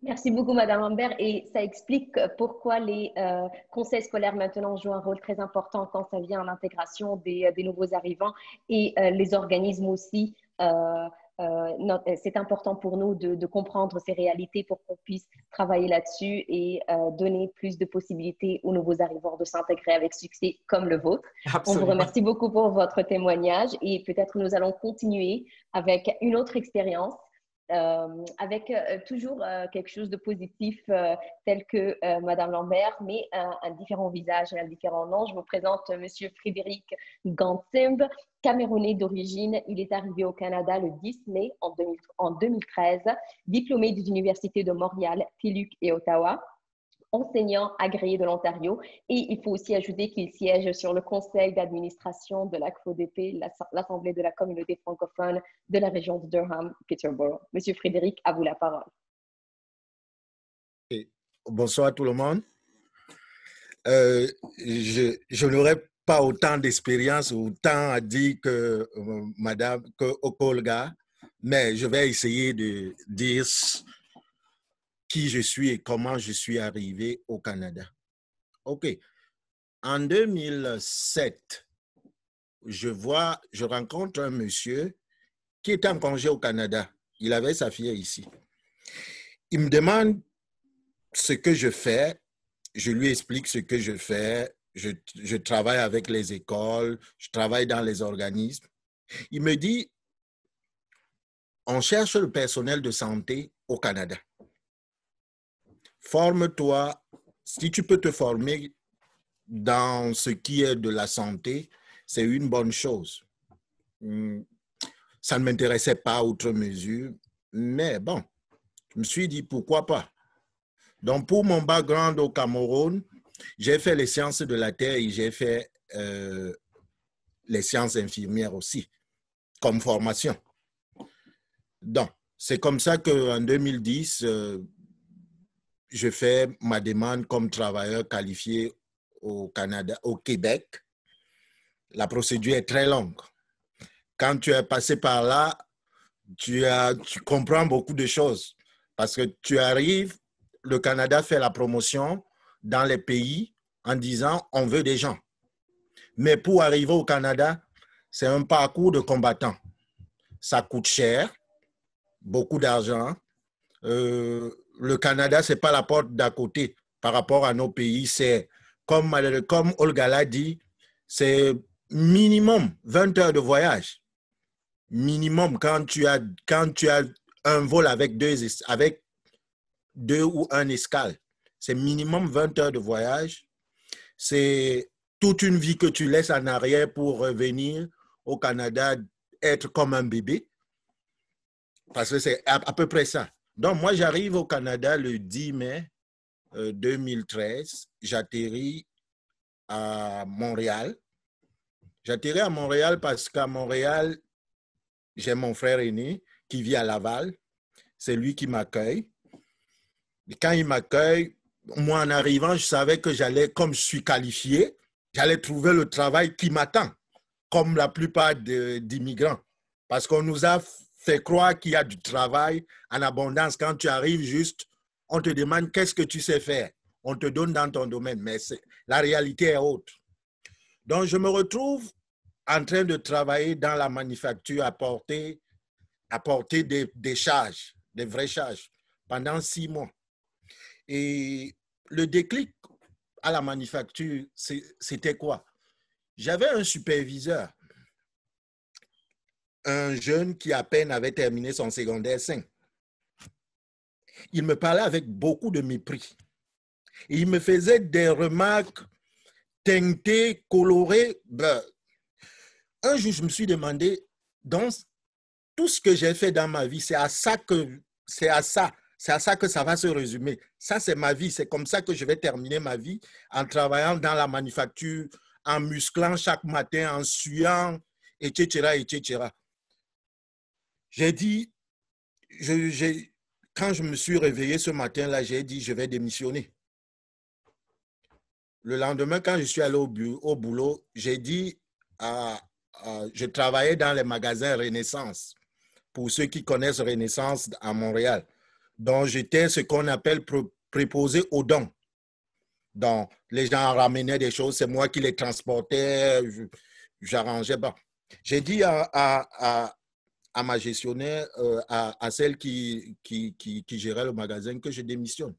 Merci beaucoup, Madame Lambert. Et ça explique pourquoi les euh, conseils scolaires maintenant jouent un rôle très important quand ça vient à l'intégration des, des, nouveaux arrivants et euh, les organismes aussi. Euh, euh, euh, c'est important pour nous de, comprendre ces réalités pour qu'on puisse travailler là-dessus et euh, donner plus de possibilités aux nouveaux arrivants de s'intégrer avec succès comme le vôtre. On vous remercie beaucoup pour votre témoignage et peut-être nous allons continuer avec une autre expérience euh, avec euh, toujours euh, quelque chose de positif tel que Madame Lambert, mais un, différent visage et un différent nom. Je vous présente Monsieur Frédéric Gantimb, camerounais d'origine. Il est arrivé au Canada le 10 mai en, en 2013, diplômé des universités de Montréal, Québec et Ottawa enseignant agréé de l'Ontario. Et il faut aussi ajouter qu'il siège sur le conseil d'administration de l'ACFODP, l'Assemblée de la communauté francophone de la région de Durham-Peterborough. Monsieur Frédéric, à vous la parole. bonsoir tout le monde. Euh, je, je n'aurais pas autant d'expérience, autant à dire que euh, Madame, que Okolga, mais je vais essayer de dire qui je suis et comment je suis arrivé au Canada. OK. En 2007, je vois, je rencontre un monsieur qui était en congé au Canada. Il avait sa fille ici. Il me demande ce que je fais. Je lui explique ce que je fais. Je, je travaille avec les écoles, je travaille dans les organismes. Il me dit, on cherche le personnel de santé au Canada forme-toi. Si tu peux te former dans ce qui est de la santé, c'est une bonne chose. Hmm. Ça ne m'intéressait pas outre mesure, mais bon, je me suis dit pourquoi pas? Donc, pour mon background au Cameroun, j'ai fait les sciences de la terre et j'ai fait euh, les sciences infirmières aussi. comme formation. Donc, c'est comme ça qu'en 2010, euh, je fais ma demande comme travailleur qualifié au Canada, au Québec. La procédure est très longue. Quand tu es passé par là, tu, as, tu comprends beaucoup de choses parce que tu arrives, le Canada fait la promotion dans les pays en disant on veut des gens. Mais pour arriver au Canada, c'est un parcours de combattant. Ça coûte cher, beaucoup d'argent. Euh, le Canada, ce n'est pas la porte d'à côté par rapport à nos pays. C'est, comme, comme Olga l'a dit, c'est minimum 20 heures de voyage. Minimum quand tu as, un vol avec deux, avec deux ou un escale. C'est minimum 20 heures de voyage. C'est toute une vie que tu laisses en arrière pour revenir au Canada, être comme un bébé. Parce que c'est à, peu près ça. Donc, moi, j'arrive au Canada le 10 mai 2013. Euh, J'atterris à Montréal. J'atterris à Montréal parce qu'à Montréal, j'ai mon frère aîné qui vit à Laval. C'est lui qui m'accueille. Quand il m'accueille, moi, en arrivant, je savais que j'allais, comme je suis qualifié, j'allais trouver le travail qui m'attend, comme la plupart d'immigrants. Parce qu'on nous a fait croire qu'il y a du travail en abondance. Quand tu arrives juste, on te demande qu'est-ce que tu sais faire. On te donne dans ton domaine, mais la réalité est autre. Donc, je me retrouve en train de travailler dans la manufacture à porter, à porter des, des charges, des vraies charges, pendant six mois. Et le déclic à la manufacture, c'était quoi? J'avais un superviseur, un jeune qui à peine avait terminé son secondaire 5. Il me parlait avec beaucoup de mépris. il me faisait des remarques teintées, colorées. Ben, un jour, je me suis demandé, dans tout ce que j'ai fait dans ma vie, c'est à ça que c'est à ça c'est à ça que ça va se résumer. Ça, c'est ma vie. C'est comme ça que je vais terminer ma vie en travaillant dans la manufacture, en musclant chaque matin, en suant, etc., etc. J'ai dit, je, quand je me suis réveillé ce matin-là, j'ai dit, je vais démissionner. Le lendemain, quand je suis allé au, au boulot, j'ai dit, je travaillais dans les magasins Renaissance. Pour ceux qui connaissent Renaissance à Montréal. Donc, j'étais ce qu'on appelle préposé aux dons. Donc, les gens ramenaient des choses, c'est moi qui les transportais, j'arrangeais. Bon. J'ai dit à, à, ma gestionnaire, euh, à, celle qui, qui, qui, gérait le magasin, que je démissionne.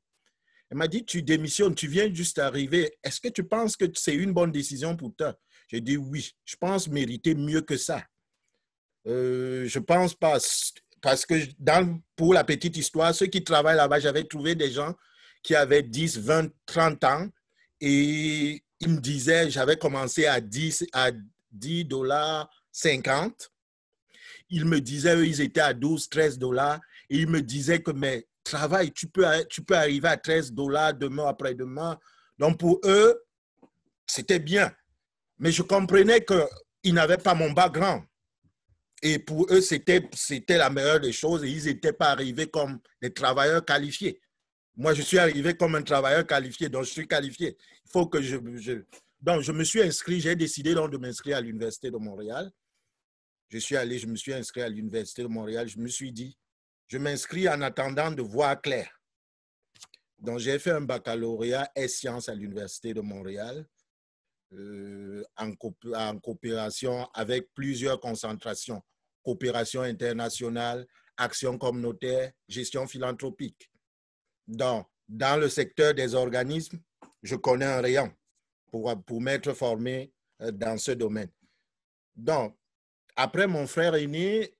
Elle m'a dit, tu démissionnes, tu viens juste d'arriver. Est-ce que tu penses que c'est une bonne décision pour toi? J'ai dit oui, je pense mériter mieux que ça. Euh, je pense pas parce que pour la petite histoire, ceux qui travaillent là-bas, j'avais trouvé des gens qui avaient 10, 20, 30 ans et ils me disaient, j'avais commencé à 10, à 10 dollars 50. Ils me disaient, eux, ils étaient à 12, 13 dollars et ils me disaient que, mais travail, tu peux, tu peux arriver à 13 dollars demain après-demain. Donc pour eux, c'était bien. Mais je comprenais qu'ils n'avaient pas mon background. Et pour eux, c'était la meilleure des choses et ils n'étaient pas arrivés comme des travailleurs qualifiés. Moi, je suis arrivé comme un travailleur qualifié, donc je suis qualifié. Il faut que je, Donc, je me suis inscrit, j'ai décidé donc de m'inscrire à l'Université de Montréal. Je suis allé, je me suis inscrit à l'Université de Montréal. Je me suis dit, je m'inscris en attendant de voir clair. Donc, j'ai fait un baccalauréat et sciences à l'Université de Montréal. Euh, en, en, coopération avec plusieurs concentrations coopération internationale, action communautaire, gestion philanthropique. Dans, dans le secteur des organismes, je connais un rayon pour, pour m'être formé euh, dans ce domaine. Donc, après mon frère aîné,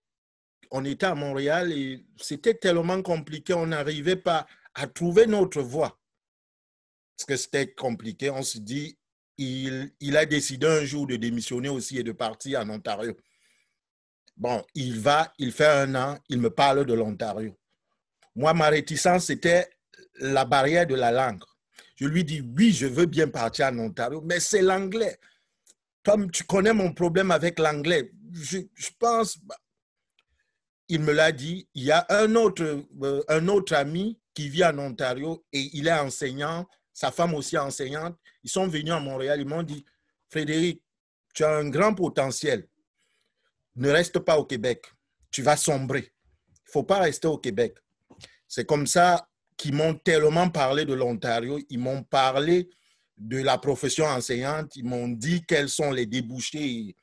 on était à Montréal et c'était tellement compliqué, on n'arrivait pas à trouver notre voie. Parce que c'était compliqué, on se dit, il, il, a décidé un jour de démissionner aussi et de partir en Ontario. Bon, il va, il fait un an, il me parle de l'Ontario. Moi, ma réticence, c'était la barrière de la langue. Je lui dis, oui, je veux bien partir en Ontario, mais c'est l'anglais. Comme tu connais mon problème avec l'anglais, je, pense, bah, il me l'a dit, il y a un autre, euh, un autre ami qui vit en Ontario et il est enseignant, sa femme aussi enseignante. Ils sont venus à Montréal, ils m'ont dit, Frédéric, tu as un grand potentiel. Ne reste pas au Québec. Tu vas sombrer. Il ne faut pas rester au Québec. C'est comme ça qu'ils m'ont tellement parlé de l'Ontario. Ils m'ont parlé de la profession enseignante. Ils m'ont dit quels sont les débouchés.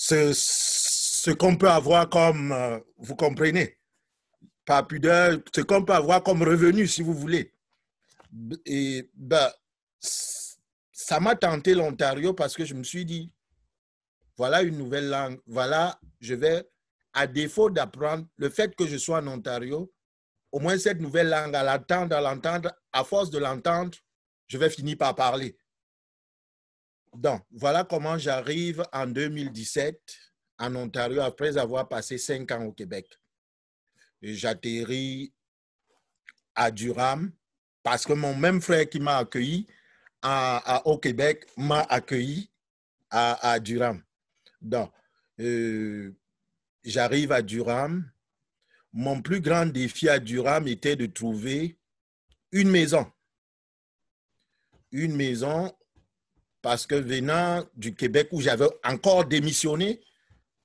Ce, qu'on peut avoir comme, euh, vous comprenez, pas pudeur, ce qu'on peut avoir comme revenu, si vous voulez. Et ben, ça m'a tenté l'Ontario parce que je me suis dit, voilà une nouvelle langue, voilà, je vais, à défaut d'apprendre, le fait que je sois en Ontario, au moins cette nouvelle langue, à l'attendre, à l'entendre, à force de l'entendre, je vais finir par parler. Donc, voilà comment j'arrive en 2017 en Ontario après avoir passé cinq ans au Québec. J'atterris à Durham parce que mon même frère qui m'a accueilli à, au Québec m'a accueilli à, Durham. Donc, euh, j'arrive à Durham. Mon plus grand défi à Durham était de trouver une maison. Une maison parce que venant du Québec où j'avais encore démissionné,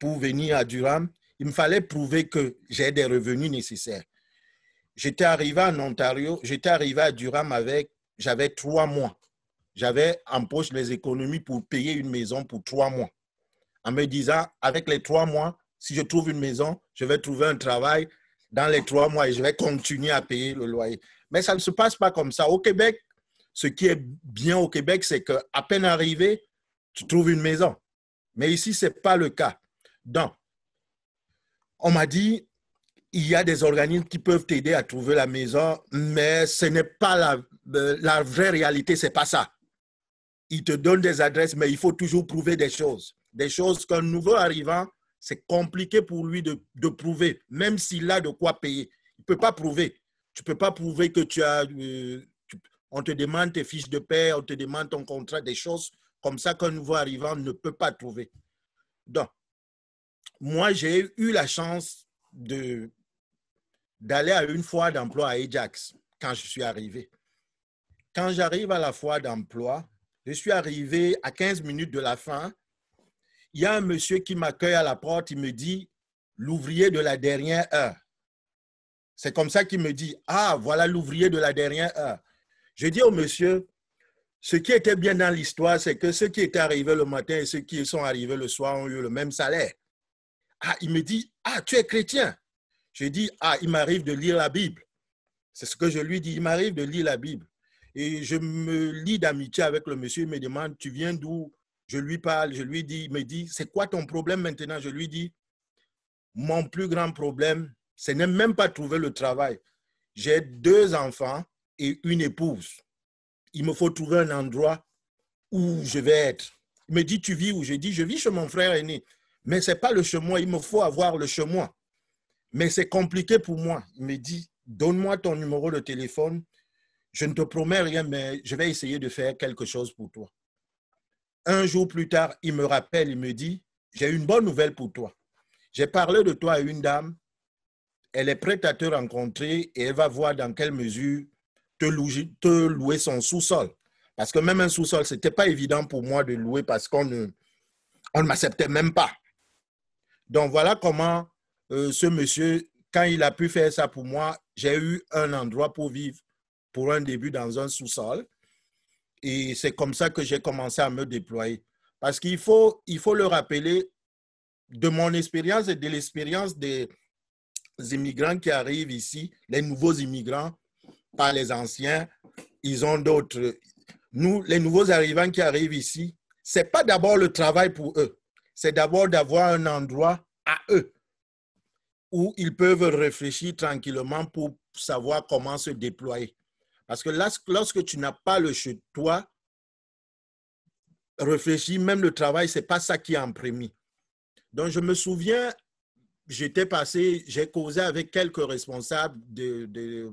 pour venir à Durham, il me fallait prouver que j'ai des revenus nécessaires. J'étais arrivé en Ontario, j'étais arrivé à Durham avec, j'avais trois mois. J'avais en poche les économies pour payer une maison pour trois mois. En me disant, avec les trois mois, si je trouve une maison, je vais trouver un travail dans les trois mois et je vais continuer à payer le loyer. Mais ça ne se passe pas comme ça. Au Québec, ce qui est bien au Québec, c'est qu'à peine arrivé, tu trouves une maison. Mais ici, ce n'est pas le cas. Donc, on m'a dit, il y a des organismes qui peuvent t'aider à trouver la maison, mais ce n'est pas la, euh, vraie réalité, ce n'est pas ça. Ils te donnent des adresses, mais il faut toujours prouver des choses. Des choses qu'un nouveau arrivant, c'est compliqué pour lui de, de prouver, même s'il a de quoi payer. Il ne peut pas prouver. Tu ne peux pas prouver que tu as... Euh, on te demande tes fiches de paie, on te demande ton contrat, des choses comme ça qu'un nouveau arrivant ne peut pas trouver. Donc, moi, j'ai eu la chance d'aller à une foire d'emploi à Ajax quand je suis arrivé. Quand j'arrive à la foire d'emploi, je suis arrivé à 15 minutes de la fin. Il y a un monsieur qui m'accueille à la porte, il me dit l'ouvrier de la dernière heure. C'est comme ça qu'il me dit Ah, voilà l'ouvrier de la dernière heure. Je dis au monsieur ce qui était bien dans l'histoire, c'est que ceux qui étaient arrivés le matin et ceux qui sont arrivés le soir ont eu le même salaire. Ah, il me dit, ah, tu es chrétien. Je dis, ah, il m'arrive de lire la Bible. C'est ce que je lui dis, il m'arrive de lire la Bible. Et je me lis d'amitié avec le monsieur, il me demande, tu viens d'où? Je lui parle, je lui dis, il me dit, c'est quoi ton problème maintenant? Je lui dis, mon plus grand problème, ce n'est même pas trouver le travail. J'ai deux enfants et une épouse. Il me faut trouver un endroit où je vais être. Il me dit, tu vis où? Je dis, je vis chez mon frère aîné. Mais ce n'est pas le chemin, il me faut avoir le chemin. Mais c'est compliqué pour moi. Il me dit, donne-moi ton numéro de téléphone. Je ne te promets rien, mais je vais essayer de faire quelque chose pour toi. Un jour plus tard, il me rappelle, il me dit, j'ai une bonne nouvelle pour toi. J'ai parlé de toi à une dame. Elle est prête à te rencontrer et elle va voir dans quelle mesure te louer, son sous-sol. Parce que même un sous-sol, ce n'était pas évident pour moi de louer parce qu'on ne, on ne m'acceptait même pas. Donc voilà comment euh, ce monsieur, quand il a pu faire ça pour moi, j'ai eu un endroit pour vivre pour un début dans un sous-sol. Et c'est comme ça que j'ai commencé à me déployer. Parce qu'il faut, il faut le rappeler, de mon expérience et de l'expérience des immigrants qui arrivent ici, les nouveaux immigrants, pas les anciens, ils ont d'autres. Nous, les nouveaux arrivants qui arrivent ici, ce n'est pas d'abord le travail pour eux c'est d'abord d'avoir un endroit à eux où ils peuvent réfléchir tranquillement pour savoir comment se déployer. Parce que lorsque tu n'as pas le chez toi, réfléchir, même le travail, ce n'est pas ça qui est en premier. Donc, je me souviens, j'étais passé, j'ai causé avec quelques responsables de,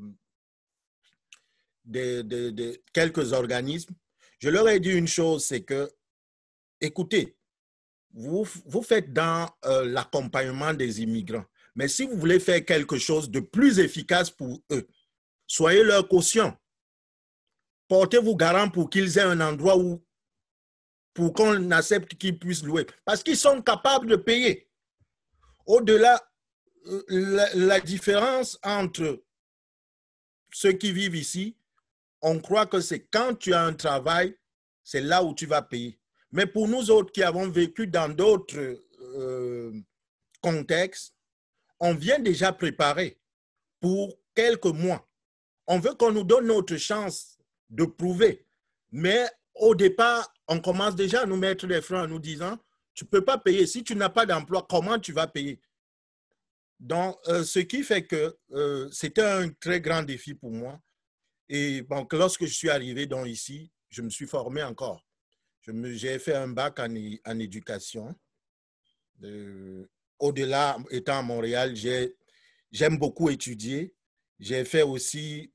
de, quelques organismes. Je leur ai dit une chose, c'est que, écoutez, vous, vous faites dans euh, l'accompagnement des immigrants. Mais si vous voulez faire quelque chose de plus efficace pour eux, soyez leur caution. Portez-vous garant pour qu'ils aient un endroit où, pour qu'on accepte qu'ils puissent louer. Parce qu'ils sont capables de payer. Au-delà, euh, la, la différence entre ceux qui vivent ici, on croit que c'est quand tu as un travail, c'est là où tu vas payer. Mais pour nous autres qui avons vécu dans d'autres euh, contextes, on vient déjà préparer pour quelques mois. On veut qu'on nous donne notre chance de prouver. Mais au départ, on commence déjà à nous mettre des freins en nous disant, tu ne peux pas payer. Si tu n'as pas d'emploi, comment tu vas payer? Donc, euh, ce qui fait que euh, c'était un très grand défi pour moi. Et donc, lorsque je suis arrivé dans ici, je me suis formé encore. J'ai fait un bac en, en éducation. Au-delà, étant à Montréal, j'aime beaucoup étudier. J'ai fait aussi,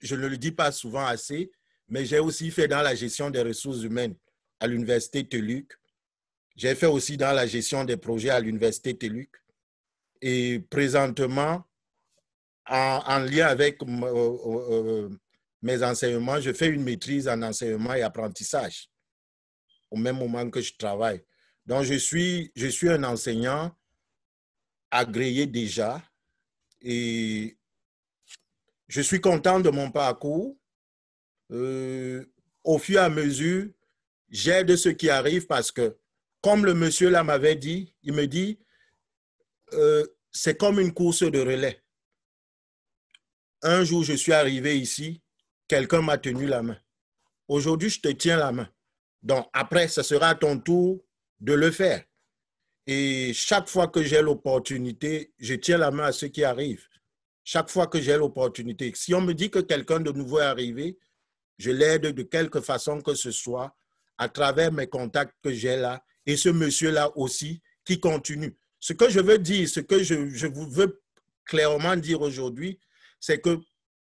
je ne le dis pas souvent assez, mais j'ai aussi fait dans la gestion des ressources humaines à l'Université TELUC. J'ai fait aussi dans la gestion des projets à l'Université TELUC. Et présentement, en, en lien avec euh, euh, mes enseignements, je fais une maîtrise en enseignement et apprentissage au même moment que je travaille. Donc, je suis, je suis un enseignant agréé déjà et je suis content de mon parcours. Euh, au fur et à mesure, j'aide ceux qui arrivent parce que, comme le monsieur là m'avait dit, il me dit, euh, c'est comme une course de relais. Un jour, je suis arrivé ici, quelqu'un m'a tenu la main. Aujourd'hui, je te tiens la main. Donc, après, ce sera à ton tour de le faire. Et chaque fois que j'ai l'opportunité, je tiens la main à ceux qui arrivent. Chaque fois que j'ai l'opportunité. Si on me dit que quelqu'un de nouveau est arrivé, je l'aide de quelque façon que ce soit à travers mes contacts que j'ai là et ce monsieur-là aussi qui continue. Ce que je veux dire, ce que je, je veux clairement dire aujourd'hui, c'est que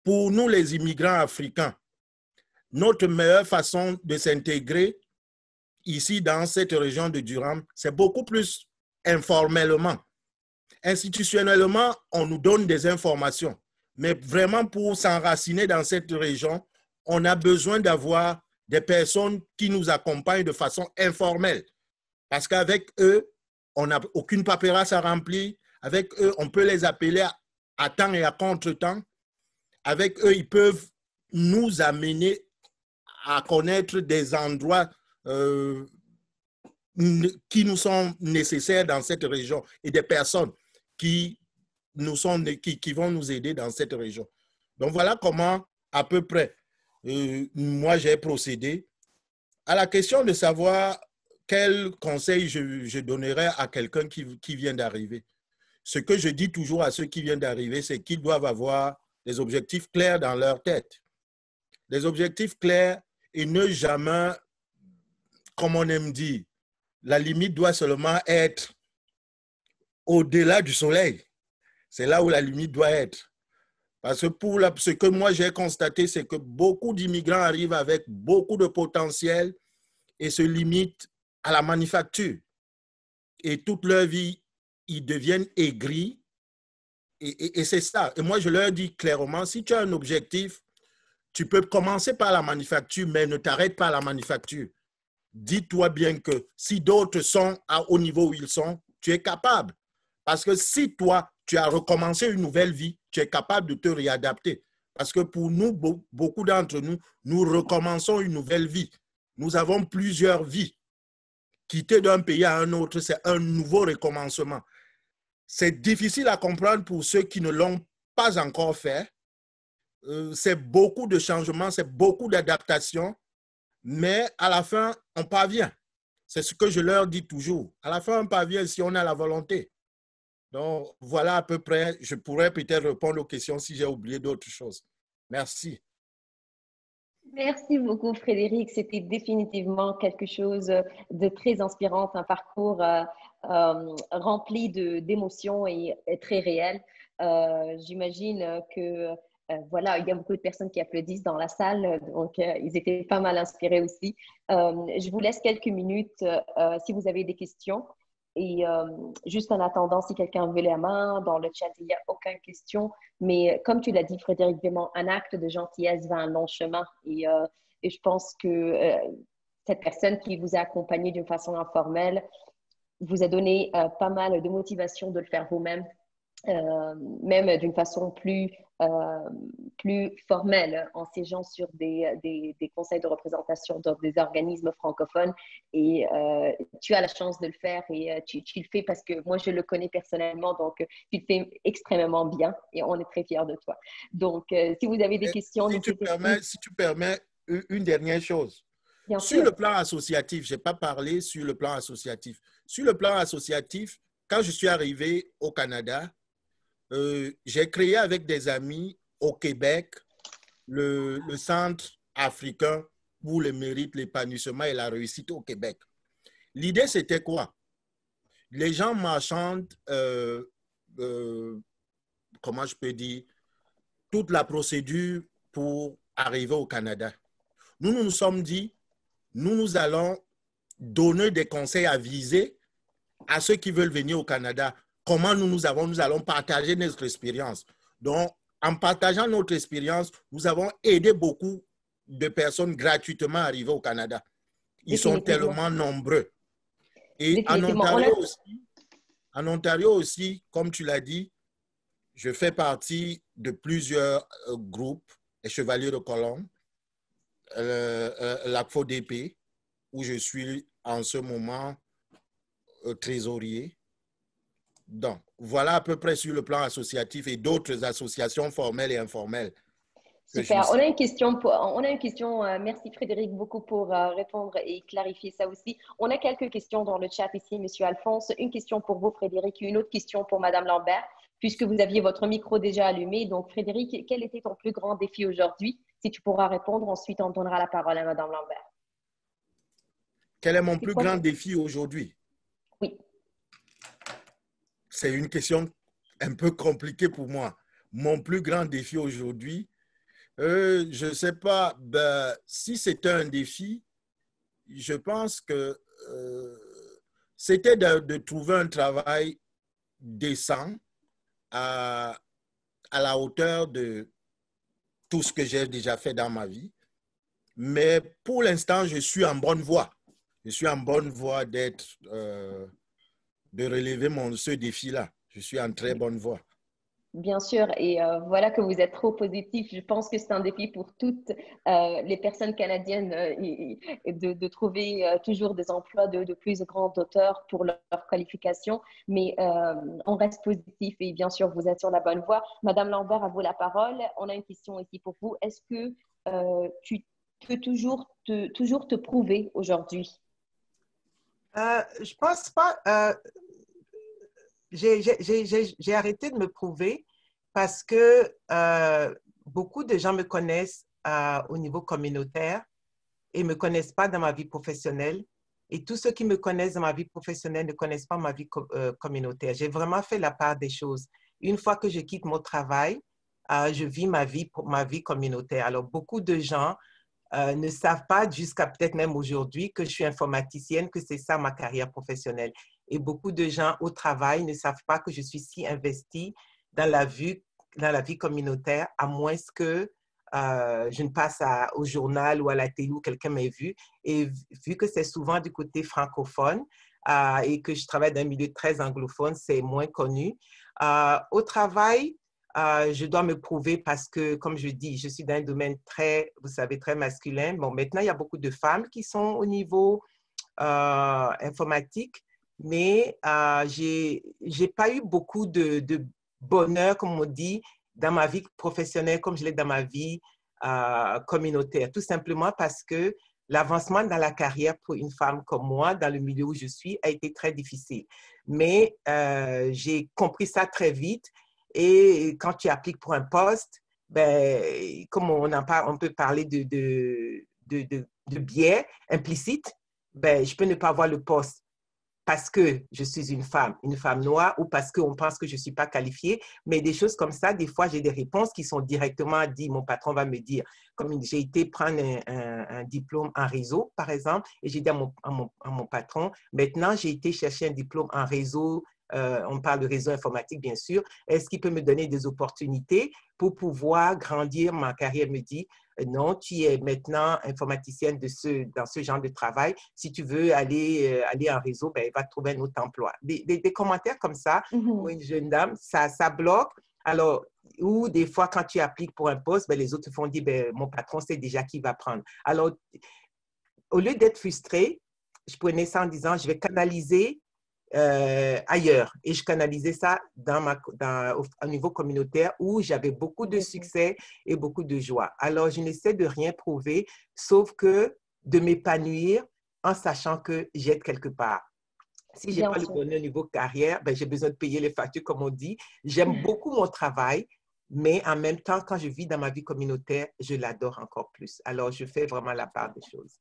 pour nous, les immigrants africains, notre meilleure façon de s'intégrer ici dans cette région de Durham, c'est beaucoup plus informellement. Institutionnellement, on nous donne des informations, mais vraiment pour s'enraciner dans cette région, on a besoin d'avoir des personnes qui nous accompagnent de façon informelle. Parce qu'avec eux, on n'a aucune paperasse à remplir. Avec eux, on peut les appeler à, temps et à contre-temps. Avec eux, ils peuvent nous amener à connaître des endroits euh, qui nous sont nécessaires dans cette région et des personnes qui, nous sont, qui, qui vont nous aider dans cette région. Donc voilà comment à peu près euh, moi j'ai procédé. À la question de savoir quel conseil je, je donnerais à quelqu'un qui, qui vient d'arriver. Ce que je dis toujours à ceux qui viennent d'arriver, c'est qu'ils doivent avoir des objectifs clairs dans leur tête. Des objectifs clairs et ne jamais, comme on aime dire, la limite doit seulement être au-delà du soleil. C'est là où la limite doit être. Parce que pour ce que moi j'ai constaté, c'est que beaucoup d'immigrants arrivent avec beaucoup de potentiel et se limitent à la manufacture. Et toute leur vie, ils deviennent aigris. Et, c'est ça. Et moi, je leur dis clairement, si tu as un objectif, tu peux commencer par la manufacture, mais ne t'arrête pas à la manufacture. Dis-toi bien que si d'autres sont au niveau où ils sont, tu es capable. Parce que si toi, tu as recommencé une nouvelle vie, tu es capable de te réadapter. Parce que pour nous, beaucoup d'entre nous, nous recommençons une nouvelle vie. Nous avons plusieurs vies. Quitter d'un pays à un autre, c'est un nouveau recommencement. C'est difficile à comprendre pour ceux qui ne l'ont pas encore fait, euh, c'est beaucoup de changements, c'est beaucoup d'adaptations, mais à la fin, on parvient. C'est ce que je leur dis toujours. À la fin, on parvient si on a la volonté. Donc, voilà à peu près, je pourrais peut-être répondre aux questions si j'ai oublié d'autres choses. Merci. Merci beaucoup, Frédéric. C'était définitivement quelque chose de très inspirant, un parcours euh, euh, rempli d'émotions et, et, très réel. J'imagine que voilà, il y a beaucoup de personnes qui applaudissent dans la salle, donc ils étaient pas mal inspirés aussi. je vous laisse quelques minutes si vous avez des questions. Et juste en attendant, si quelqu'un veut la main, dans le chat, il n'y a aucune question. Mais comme tu l'as dit, Frédéric, vraiment, un acte de gentillesse va un long chemin. Et, et je pense que cette personne qui vous a accompagné d'une façon informelle vous a donné euh, pas mal de motivation de le faire vous-même, euh, même d'une façon plus, euh, plus formelle en siégeant sur des, des, des, conseils de représentation dans des organismes francophones. Et tu as la chance de le faire et tu, tu, le fais parce que moi, je le connais personnellement, donc tu le fais extrêmement bien et on est très fiers de toi. Donc, si vous avez des questions... Si tu, permets, si tu permets, une dernière chose sur le plan associatif, je n'ai pas parlé sur le plan associatif. Sur le plan associatif, quand je suis arrivé au Canada, euh, j'ai créé avec des amis au Québec le, Centre africain pour le mérite, l'épanouissement et la réussite au Québec. L'idée, c'était quoi? Les gens marchandent, euh, euh, comment je peux dire, toute la procédure pour arriver au Canada. Nous, nous nous sommes dit, nous, allons donner des conseils avisés à ceux qui veulent venir au Canada. Comment nous, nous avons, nous allons partager notre expérience. Donc, en partageant notre expérience, nous avons aidé beaucoup de personnes gratuitement à arriver au Canada. Ils sont tellement nombreux. Et en Ontario, aussi, en Ontario aussi, comme tu l'as dit, je fais partie de plusieurs euh, groupes, les Chevaliers de Colombe, euh, euh, la FODP, où je suis en ce moment euh, trésorier. Donc, voilà à peu près sur le plan associatif et d'autres associations formelles et informelles. Super. On a une question. on a une question. merci Frédéric beaucoup pour répondre et clarifier ça aussi. On a quelques questions dans le chat ici, Monsieur Alphonse. Une question pour vous, Frédéric, une autre question pour Madame Lambert, puisque vous aviez votre micro déjà allumé. Donc, Frédéric, quel était ton plus grand défi aujourd'hui? Si tu pourras répondre, ensuite on donnera la parole à Mme Lambert. Quel est mon plus grand défi aujourd'hui? C'est une question un peu compliquée pour moi. Mon plus grand défi aujourd'hui, euh, je ne sais pas, ben, si c'était un défi, je pense que euh, c'était de, trouver un travail décent à, à la hauteur de, tout ce que j'ai déjà fait dans ma vie. Mais pour l'instant, je suis en bonne voie. Je suis en bonne voie d'être, euh, de relever mon, ce défi-là. Je suis en très bonne voie. Bien sûr, et euh, voilà que vous êtes trop positif. Je pense que c'est un défi pour toutes euh, les personnes canadiennes euh, de, de, trouver toujours des emplois de, de plus grands auteurs pour leur, qualification, mais on reste positif et bien sûr, vous êtes sur la bonne voie. Madame Lambert, à vous la parole. On a une question ici pour vous. Est-ce que tu peux toujours te, toujours te prouver aujourd'hui? je pense pas j'ai arrêté de me prouver parce que euh, beaucoup de gens me connaissent euh, au niveau communautaire et ne me connaissent pas dans ma vie professionnelle. Et tous ceux qui me connaissent dans ma vie professionnelle ne connaissent pas ma vie euh, communautaire. J'ai vraiment fait la part des choses. Une fois que je quitte mon travail, je vis ma vie, ma vie communautaire. Alors, beaucoup de gens ne savent pas, jusqu'à peut-être même aujourd'hui, que je suis informaticienne, que c'est ça ma carrière professionnelle. Et beaucoup de gens au travail ne savent pas que je suis si investie dans la vie, dans la vie communautaire, à moins que euh, je ne passe au journal ou à la télé où quelqu'un m'ait vu. Et vu que c'est souvent du côté francophone euh, et que je travaille dans un milieu très anglophone, c'est moins connu. Euh, au travail, je dois me prouver parce que, comme je dis, je suis dans un domaine très, vous savez, très masculin. Bon, maintenant, il y a beaucoup de femmes qui sont au niveau informatique, mais euh, je n'ai pas eu beaucoup de, de, bonheur, comme on dit, dans ma vie professionnelle comme je l'ai dans ma vie euh, communautaire. Tout simplement parce que l'avancement dans la carrière pour une femme comme moi, dans le milieu où je suis, a été très difficile. Mais euh, j'ai compris ça très vite. Et quand tu appliques pour un poste, ben, comme on, en parle, on peut parler de, de, de, de biais implicites, ben, je peux ne pas avoir le poste parce que je suis une femme, une femme noire, ou parce qu'on pense que je ne suis pas qualifiée. Mais des choses comme ça, des fois, j'ai des réponses qui sont directement dites. Mon patron va me dire, comme j'ai été prendre un, diplôme en réseau, par exemple, et j'ai dit à mon, patron, maintenant, j'ai été chercher un diplôme en réseau euh, on parle de réseau informatique, bien sûr. Est-ce qu'il peut me donner des opportunités pour pouvoir grandir? Ma carrière? Me dit, non, tu es maintenant informaticienne de ce, dans ce genre de travail. Si tu veux aller, euh, aller en réseau, ben, va trouver un autre emploi. Des, commentaires comme ça pour mm-hmm. une jeune dame, ça, ça bloque. Alors, ou des fois, quand tu appliques pour un poste, ben, les autres te font dire, ben, mon patron sait déjà qui va prendre. Alors, au lieu d'être frustré, je prenais ça en disant, je vais canaliser euh, ailleurs. Et je canalisais ça dans ma, dans, au, niveau communautaire où j'avais beaucoup de succès et beaucoup de joie. Alors, je n'essaie de rien prouver, sauf que de m'épanouir en sachant que j'aide quelque part. Si je n'ai pas le bonheur au niveau carrière, ben, j'ai besoin de payer les factures, comme on dit. J'aime beaucoup mon travail, mais en même temps, quand je vis dans ma vie communautaire, je l'adore encore plus. Alors, je fais vraiment la part des choses.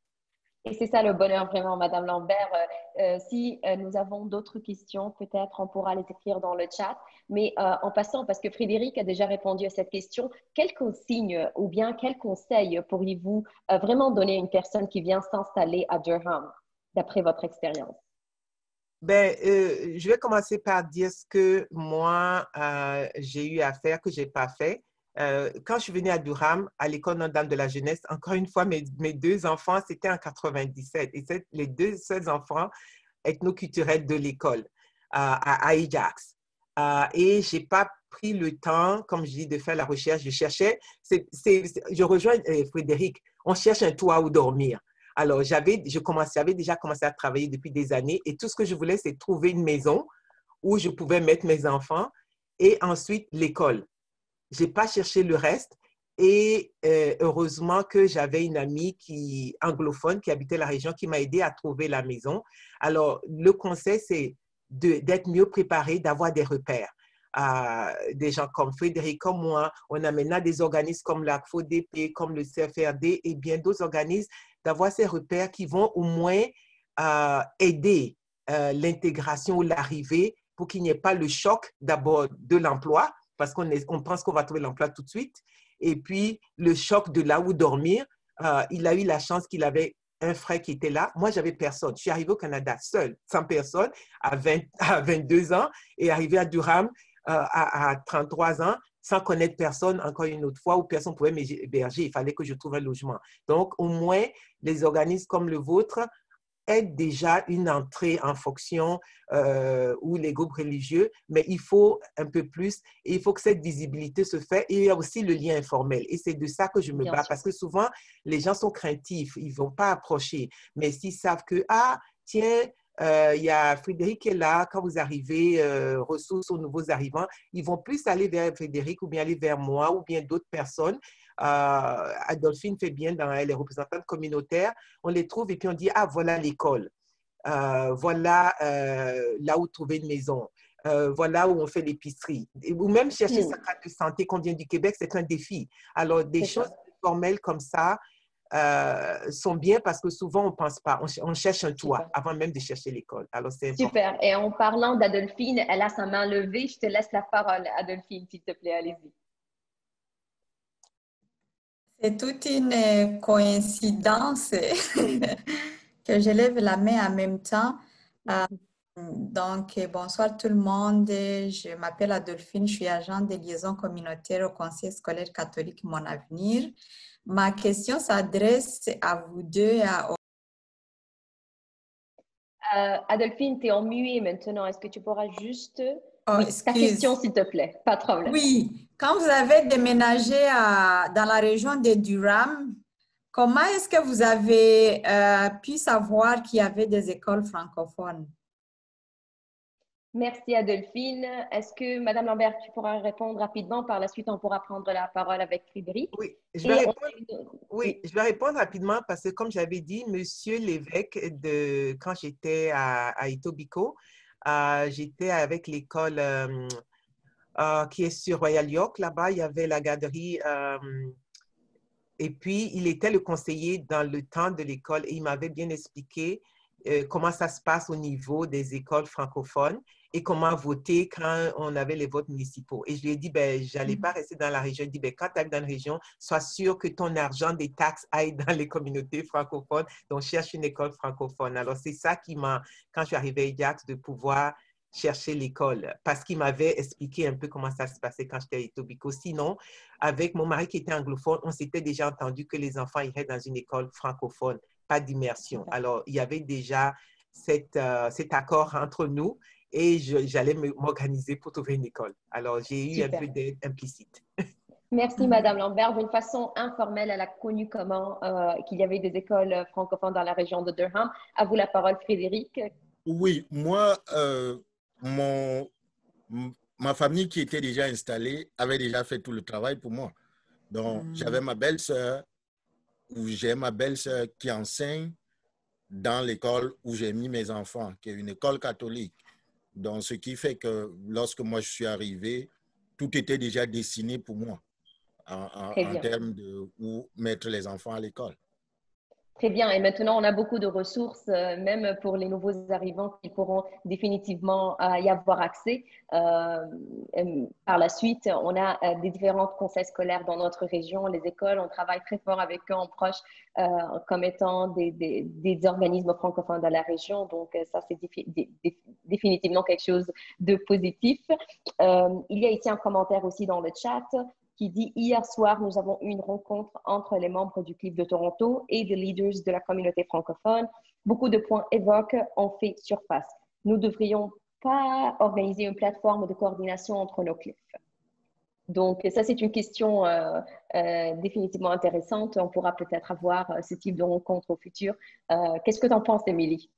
Et c'est ça le bonheur vraiment, Madame Lambert. Euh, euh, si euh, nous avons d'autres questions, peut-être on pourra les écrire dans le chat. Mais en passant, parce que Frédéric a déjà répondu à cette question, quels consignes ou bien quels conseils pourriez-vous vraiment donner à une personne qui vient s'installer à Durham, d'après votre expérience? Ben, je vais commencer par dire ce que moi, j'ai eu à faire, que je n'ai pas fait. Euh, quand je venue à Durham, à l'école Notre-Dame de la Jeunesse, encore une fois, mes, deux enfants, c'était en 97. Et c'est les deux seuls enfants ethnoculturels de l'école à Ajax. Euh, et je n'ai pas pris le temps, comme je dis, de faire la recherche. Je cherchais, je rejoins euh, Frédéric, on cherche un toit où dormir. Alors, j'avais déjà commencé à travailler depuis des années et tout ce que je voulais, c'est trouver une maison où je pouvais mettre mes enfants et ensuite l'école j'ai pas cherché le reste. Et euh, heureusement que j'avais une amie qui, anglophone qui habitait la région qui m'a aidé à trouver la maison. Alors, le conseil, c'est d'être mieux préparé, d'avoir des repères. Euh, des gens comme Frédéric, comme moi, on a maintenant des organismes comme l'ACFODP, comme le CFRD et bien d'autres organismes, d'avoir ces repères qui vont au moins euh, aider l'intégration ou l'arrivée pour qu'il n'y ait pas le choc d'abord de l'emploi, parce qu'on on pense qu'on va trouver l'emploi tout de suite. Et puis, le choc de là où dormir, euh, il a eu la chance qu'il avait un frère qui était là. Moi, j'avais personne. Je suis arrivée au Canada seule, sans personne, à, 20, à 22 ans, et arrivée à Durham euh, à, 33 ans, sans connaître personne, encore une autre fois, où personne pouvait m'héberger. Il fallait que je trouve un logement. Donc, au moins, les organismes comme le vôtre est déjà une entrée en fonction euh, ou les groupes religieux, mais il faut un peu plus et il faut que cette visibilité se fait. Et il y a aussi le lien informel. Et c'est de ça que je me bats parce que souvent, les gens sont craintifs, ils ne vont pas approcher. Mais s'ils savent que, ah, tiens, euh, il y a Frédéric qui est là, quand vous arrivez, euh, ressources aux nouveaux arrivants, ils vont plus aller vers Frédéric ou bien aller vers moi ou bien d'autres personnes Adolphine fait bien dans les représentantes communautaires, on les trouve et puis on dit, ah, voilà l'école, euh, voilà euh, là où trouver une maison. voilà où on fait l'épicerie. Ou même chercher sa carte de santé qu'on vient du Québec, c'est un défi. Alors, des choses formelles comme ça sont bien parce que souvent, on ne pense pas. On, cherche un toit avant même de chercher l'école. Alors, c'est Super. Et en parlant d'Adolphine, elle a sa main levée. Je te laisse la parole, Adolphine, s'il te plaît. Allez-y. C'est toute une coïncidence que je lève la main en même temps. Euh, donc, bonsoir tout le monde. Je m'appelle Adolphine, je suis agent de liaison communautaire au Conseil scolaire catholique Mon Avenir. Ma question s'adresse à vous deux. À... Euh, Adolphine, tu es en maintenant. Est-ce que tu pourras juste Oh, ta question, s'il te plaît, pas de problème. Oui, quand vous avez déménagé dans la région de Durham, comment est-ce que vous avez euh, pu savoir qu'il y avait des écoles francophones? Merci Adolphine. Est-ce que, Madame Lambert, tu pourras répondre rapidement? Par la suite, on pourra prendre la parole avec Frédéric. Oui, je vais, répondre, oui, je vais répondre rapidement parce que, comme j'avais dit, Monsieur l'évêque, de, quand j'étais à, à Etobicoke, euh, j'étais avec l'école euh, euh, qui est sur Royal York. Là-bas, il y avait la garderie. et puis, il était le conseiller dans le temps de l'école et il m'avait bien expliqué comment ça se passe au niveau des écoles francophones et comment voter quand on avait les votes municipaux. Et je lui ai dit, ben, j'allais pas rester dans la région. Je lui ai dit, ben, quand tu arrives dans la région, sois sûr que ton argent des taxes aille dans les communautés francophones. Donc, cherche une école francophone. Alors, c'est ça qui m'a, quand je suis arrivée à Ajax, de pouvoir chercher l'école parce qu'il m'avait expliqué un peu comment ça se passait quand j'étais à Etobicoke. Sinon, avec mon mari qui était anglophone, on s'était déjà entendu que les enfants iraient dans une école francophone, pas d'immersion. Alors, il y avait déjà cette, euh, cet accord entre nous et j'allais m'organiser pour trouver une école. Alors, j'ai eu un peu d'aide implicite. Merci, Madame Lambert. D'une façon informelle, elle a connu comment euh, qu'il y avait des écoles francophones dans la région de Durham. À vous la parole, Frédéric. Oui, moi, euh, mon, ma famille qui était déjà installée avait déjà fait tout le travail pour moi. Donc, hmm. j'avais ma belle-sœur, ou j'ai ma belle-sœur qui enseigne dans l'école où j'ai mis mes enfants, qui est une école catholique. Donc, ce qui fait que lorsque moi je suis arrivé, tout était déjà dessiné pour moi en, en termes de où mettre les enfants à l'école. Très bien. Et maintenant, on a beaucoup de ressources, euh, même pour les nouveaux arrivants qui pourront définitivement euh, y avoir accès. Euh, par la suite, on a des différents conseils scolaires dans notre région, les écoles. On travaille très fort avec eux en proche comme étant des, des, organismes francophones dans la région. Donc, ça, c'est définitivement quelque chose de positif. il y a ici un commentaire aussi dans le chat qui dit Hier soir, nous avons eu une rencontre entre les membres du Club de Toronto et des leaders de la communauté francophone. Beaucoup de points évoquent ont fait surface. Nous ne devrions pas organiser une plateforme de coordination entre nos cliffs. Donc, ça, c'est une question euh, euh, définitivement intéressante. On pourra peut-être avoir euh, ce type de rencontre au futur. Qu'est-ce que tu en penses, Émilie?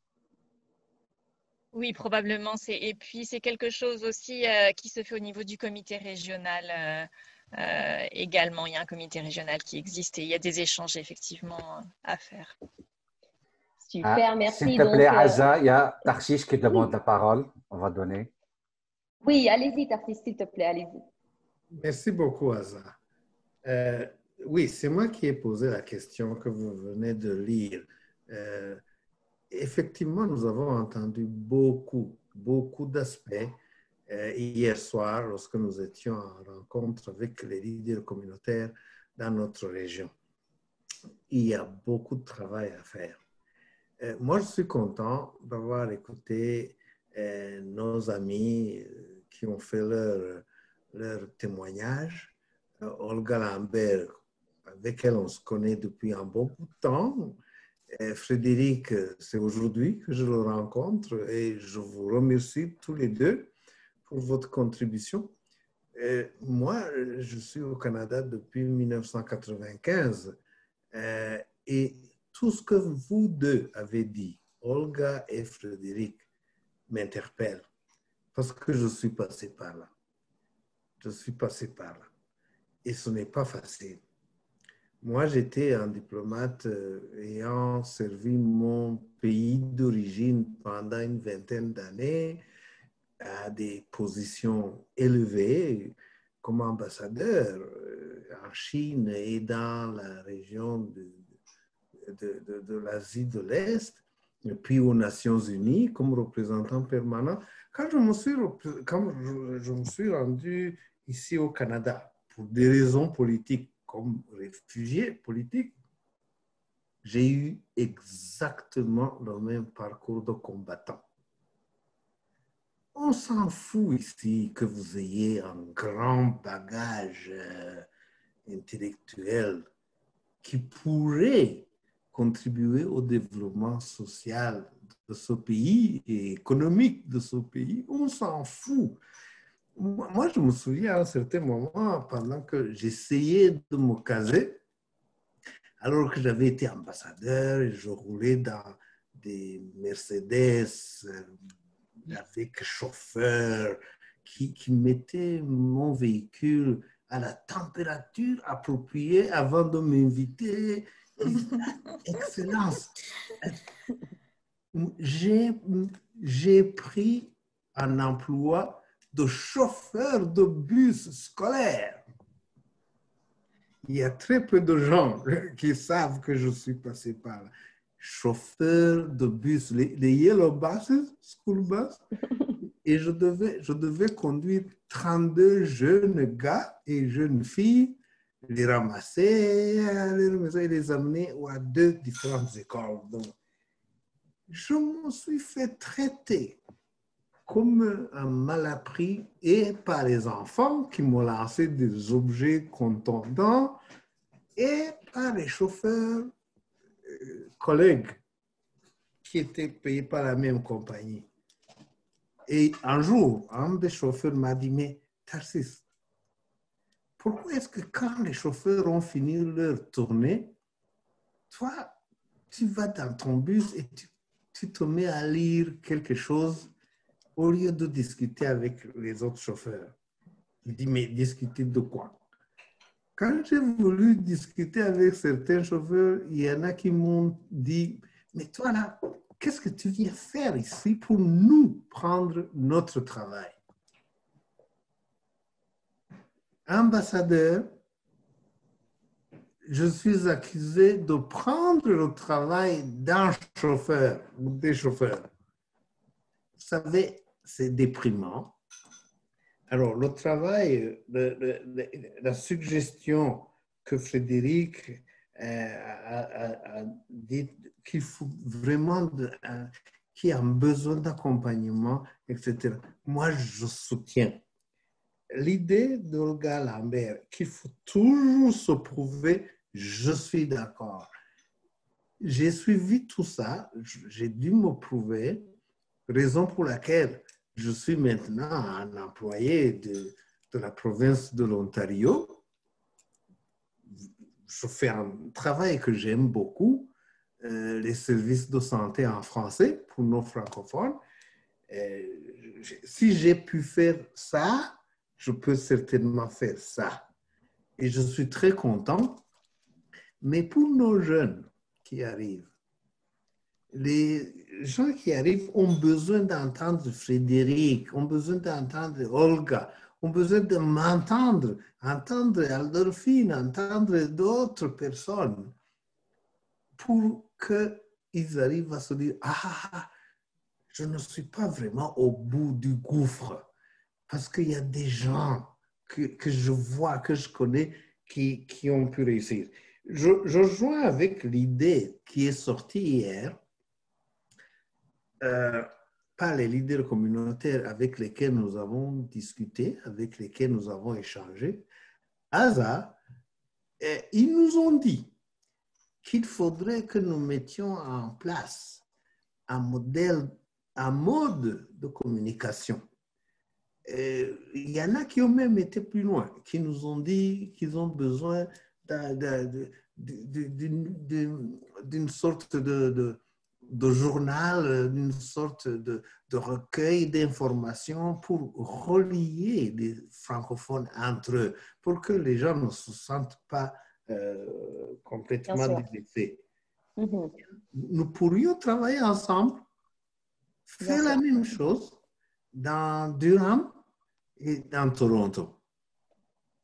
Oui, probablement. Et puis, c'est quelque chose aussi qui se fait au niveau du comité régional. Euh, également, il y a un comité régional qui existe et il y a des échanges effectivement à faire. Super, ah, merci. S'il te plaît, Donc, euh, Aza, il y a Tarsis qui demande la parole. On va donner. Oui, allez-y, Tarsis, s'il te plaît, allez-y. Merci beaucoup, Aza. Euh, oui, c'est moi qui ai posé la question que vous venez de lire. effectivement, nous avons entendu beaucoup, beaucoup d'aspects hier soir lorsque nous étions en rencontre avec les leaders communautaires dans notre région. Il y a beaucoup de travail à faire. Euh, moi, je suis content d'avoir écouté euh, nos amis qui ont fait leur, leur témoignage. Olga Lambert, avec elle on se connaît depuis un bon bout de temps. Frédéric, c'est aujourd'hui que je le rencontre et je vous remercie tous les deux votre contribution. moi, je suis au Canada depuis 1995 euh, et tout ce que vous deux avez dit, Olga et Frédéric, m'interpelle parce que je suis passé par là. Je suis passé par là. Et ce n'est pas facile. Moi, j'étais un diplomate euh, ayant servi mon pays d'origine pendant une vingtaine d'années à des positions élevées comme ambassadeur euh, en Chine et dans la région de, de, de, l'Asie de l'Est, puis aux Nations Unies comme représentant permanent. Quand je me suis, quand je, me suis rendu ici au Canada pour des raisons politiques comme réfugié politique, j'ai eu exactement le même parcours de combattant. On s'en fout ici que vous ayez un grand bagage euh, intellectuel qui pourrait contribuer au développement social de ce pays et économique de ce pays. On s'en fout. Moi, je me souviens à un certain moment, pendant que j'essayais de me caser, alors que j'avais été ambassadeur et je roulais dans des Mercedes euh, avec chauffeur qui, qui mettait mon véhicule à la température appropriée avant de m'inviter. Excellence. J'ai pris un emploi de chauffeur de bus scolaire. Il y a très peu de gens qui savent que je suis passé par là. Chauffeur de bus, les, les yellow buses, school bus, et je devais, je devais conduire 32 jeunes gars et jeunes filles, les ramasser et les amener à deux différentes écoles. Donc, je me suis fait traiter comme un mal appris et par les enfants qui m'ont lancé des objets contondants et par les chauffeurs collègues qui étaient payés par la même compagnie. Et un jour, un des chauffeurs m'a dit, mais Tarsis, pourquoi est-ce que quand les chauffeurs ont fini leur tournée, toi, tu vas dans ton bus et tu, tu te mets à lire quelque chose au lieu de discuter avec les autres chauffeurs? Il dit, mais discuter de quoi? Quand j'ai voulu discuter avec certains chauffeurs, il y en a qui m'ont dit, mais toi là, qu'est-ce que tu viens faire ici pour nous prendre notre travail? Ambassadeur, je suis accusé de prendre le travail d'un chauffeur ou des chauffeurs. Vous savez, c'est déprimant. Alors, le travail, la suggestion que Frédéric euh, a, dit qu'il faut vraiment qu'il y a besoin d'accompagnement, etc. Moi, je soutiens. L'idée d'Olga Lambert, qu'il faut toujours se prouver, je suis d'accord. J'ai suivi tout ça, j'ai dû me prouver, raison pour laquelle je suis maintenant un employé de, de la province de l'Ontario. Je fais un travail que j'aime beaucoup, euh, les services de santé en français pour nos francophones. Si j'ai pu faire ça, je peux certainement faire ça. Et je suis très content. Mais pour nos jeunes qui arrivent, les gens qui arrivent ont besoin d'entendre Frédéric, ont besoin d'entendre Olga, ont besoin de m'entendre, entendre Aldolphine, entendre d'autres personnes pour qu'ils arrivent à se dire, ah, je ne suis pas vraiment au bout du gouffre, parce qu'il y a des gens que, que, je vois, que je connais, qui, qui ont pu réussir. Je joins avec l'idée qui est sortie hier euh, par les leaders communautaires avec lesquels nous avons discuté, avec lesquels nous avons échangé, ASA, ils nous ont dit qu'il faudrait que nous mettions en place un modèle, un mode de communication. il y en a qui ont même été plus loin, qui nous ont dit qu'ils ont besoin d'une sorte de journal, d'une sorte de, recueil d'informations pour relier les francophones entre eux, pour que les gens ne se sentent pas euh, complètement délaissés. Mm-hmm. Nous pourrions travailler ensemble, faire la même chose dans Durham et dans Toronto.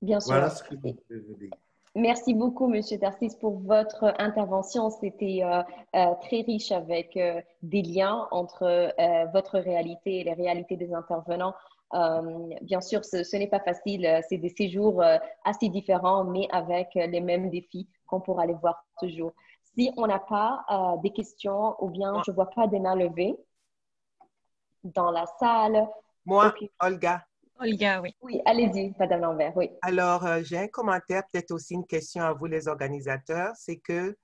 Bien sûr. Voilà ce que je veux dire. Merci beaucoup, Monsieur Tarsis, pour votre intervention. C'était euh, euh, très riche avec euh, des liens entre votre réalité et les réalités des intervenants. bien sûr, ce, n'est pas facile. C'est des séjours assez différents, mais avec les mêmes défis qu'on pourra les voir toujours. Si on n'a pas des questions ou bien je ne vois pas des mains levées dans la salle. Moi, Olga. Olga, oui. Oui, allez-y, Madame Lambert, oui. Alors, euh, j'ai un commentaire, peut-être aussi une question à vous, les organisateurs. C'est que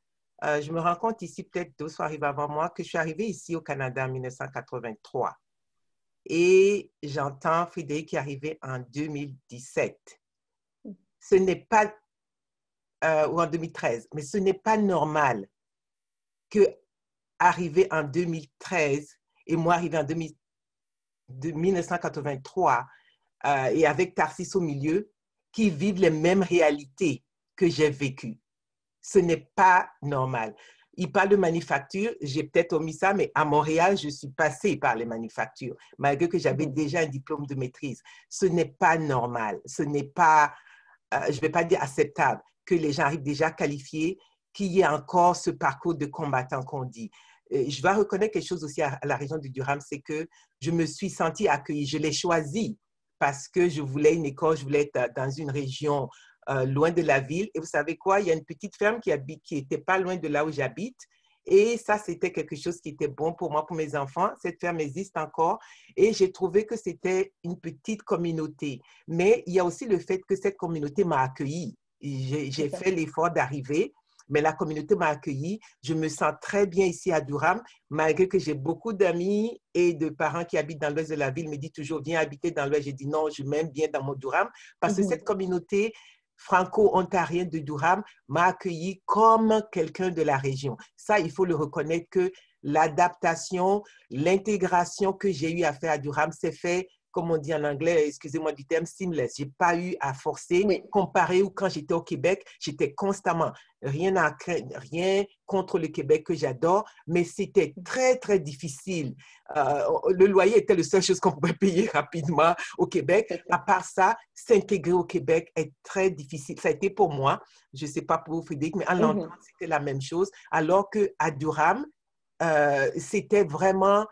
euh, je me rends compte ici, peut-être d'autres sont arrivés avant moi, que je suis arrivée ici au Canada en 1983. Et j'entends Frédéric qui est arrivé en 2017. Ce n'est pas, euh, ou en 2013, mais ce n'est pas normal que arriver en 2013 et moi arriver en 1983, euh, et avec Tarsis au milieu qui vivent les mêmes réalités que j'ai vécues. Ce n'est pas normal. Il parle de manufacture, j'ai peut-être omis ça, mais à Montréal, je suis passée par les manufactures, malgré que j'avais déjà un diplôme de maîtrise. Ce n'est pas normal, ce n'est pas, euh, je ne vais pas dire acceptable, que les gens arrivent déjà qualifiés, qu'il y ait encore ce parcours de combattant qu'on dit. je vais reconnaître quelque chose aussi à, la région du Durham, c'est que je me suis sentie accueillie. Je l'ai choisi parce que je voulais une école, je voulais être dans une région euh, loin de la ville. Et vous savez quoi, il y a une petite ferme qui habite, qui n'était pas loin de là où j'habite. Et ça, c'était quelque chose qui était bon pour moi, pour mes enfants. Cette ferme existe encore. Et j'ai trouvé que c'était une petite communauté. Mais il y a aussi le fait que cette communauté m'a accueilli. J'ai fait l'effort d'arriver, mais la communauté m'a accueilli. Je me sens très bien ici à Durham, malgré que j'ai beaucoup d'amis et de parents qui habitent dans l'ouest de la ville me disent toujours, viens habiter dans l'ouest. J'ai dit non, je m'aime bien dans mon Durham, parce que mhm. cette communauté franco-ontarien de Durham m'a accueilli comme quelqu'un de la région. Ça, il faut le reconnaître que l'adaptation, l'intégration que j'ai eu à faire à Durham s'est fait comme on dit en anglais, excusez-moi du terme, seamless. J'ai pas eu à forcer, comparé ou quand j'étais au Québec, j'étais constamment, rien à rien contre le Québec que j'adore, mais c'était très, très difficile. Euh, le loyer était la seule chose qu'on pouvait payer rapidement au Québec. À part ça, s'intégrer au Québec est très difficile. Ça a été pour moi, je ne sais pas pour vous, Frédéric, mais à Londres, mhm. c'était la même chose. Alors qu'à Durham, euh, c'était vraiment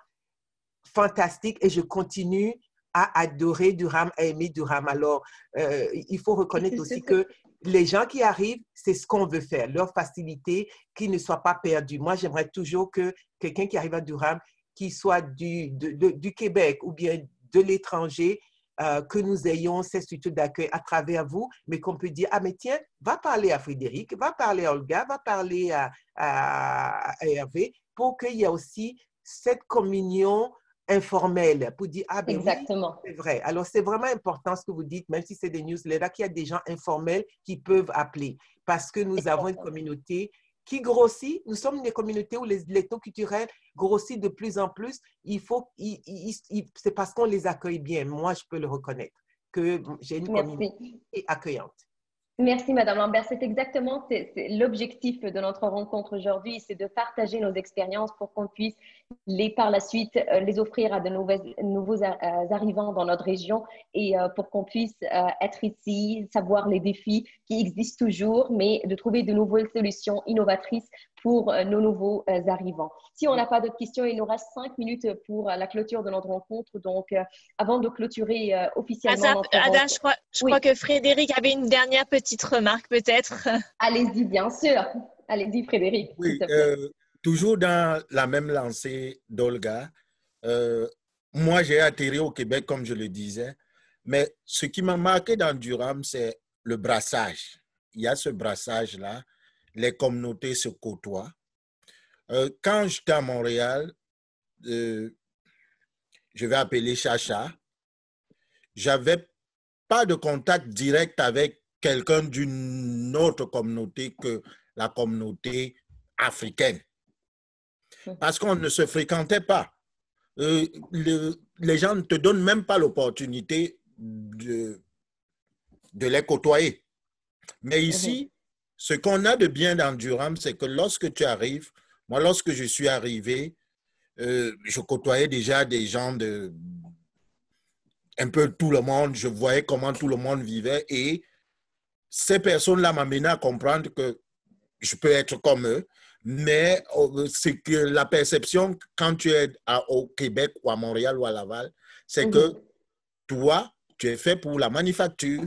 fantastique et je continue à adorer Durham, à aimer Durham. Alors, euh, il faut reconnaître aussi que les gens qui arrivent, c'est ce qu'on veut faire, leur facilité, qu'ils ne soient pas perdus. Moi, j'aimerais toujours que quelqu'un qui arrive à Durham, qui soit du, du Québec ou bien de l'étranger, euh, que nous ayons cette structure d'accueil à travers vous, mais qu'on peut dire, ah mais tiens, va parler à Frédéric, va parler à Olga, va parler à, à, à Hervé, pour qu'il y ait aussi cette communion informel pour dire, ah ben Exactement. c'est vrai. Alors, c'est vraiment important ce que vous dites, même si c'est des newsletters, qu'il y a des gens informels qui peuvent appeler parce que nous avons une communauté qui grossit. Nous sommes une communauté où les, taux culturels grossissent de plus en plus. Il faut, c'est parce qu'on les accueille bien. Moi, je peux le reconnaître que j'ai une communauté accueillante. Merci, Madame Lambert. C'est exactement l'objectif de notre rencontre aujourd'hui, c'est de partager nos expériences pour qu'on puisse les par la suite euh, les offrir à de nouveaux euh, arrivants dans notre région et euh, pour qu'on puisse être ici, savoir les défis qui existent toujours, mais de trouver de nouvelles solutions innovatrices pour euh, nos nouveaux euh, arrivants. Si on n'a pas d'autres questions, il nous reste cinq minutes pour euh, la clôture de notre rencontre. Donc, avant de clôturer officiellement. Ada, je, crois, je crois, que Frédéric avait une dernière petite remarque, peut-être. Allez-y, bien sûr. Allez-y, Frédéric. Oui, toujours dans la même lancée d'Olga. moi, j'ai atterri au Québec, comme je le disais. Mais ce qui m'a marqué dans Durham, c'est le brassage. Il y a ce brassage-là les communautés se côtoient. Euh, quand j'étais à Montréal, euh, je vais appeler Chacha, j'avais pas de contact direct avec quelqu'un d'une autre communauté que la communauté africaine. Parce qu'on ne se fréquentait pas. Euh, les gens ne te donnent même pas l'opportunité de, de les côtoyer. Mais ici, ce qu'on a de bien dans Durham, c'est que lorsque tu arrives, moi, lorsque je suis arrivé, euh, je côtoyais déjà des gens de un peu tout le monde, je voyais comment tout le monde vivait et ces personnes-là m'amenaient à comprendre que je peux être comme eux, mais euh, c'est que la perception quand tu es au Québec ou à Montréal ou à Laval, c'est que mhm. toi, tu es fait pour la manufacture,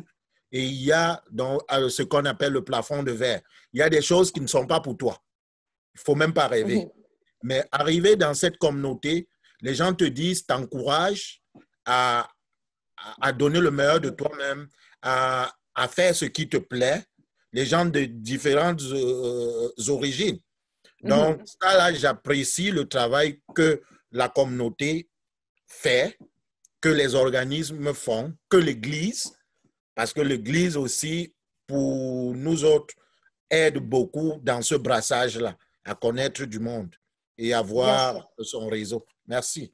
et il y a dans, euh, ce qu'on appelle le plafond de verre. Il y a des choses qui ne sont pas pour toi. Il ne faut même pas rêver. Mhm. Mais arriver dans cette communauté, les gens te disent, t'encouragent à, à, donner le meilleur de toi-même, à, à, faire ce qui te plaît. Les gens de différentes euh, origines. Mhm. Donc, ça, là, j'apprécie le travail que la communauté fait, que les organismes font, que l'Église parce que l'Église aussi, pour nous autres, aide beaucoup dans ce brassage-là, à connaître du monde et à voir son réseau. Merci.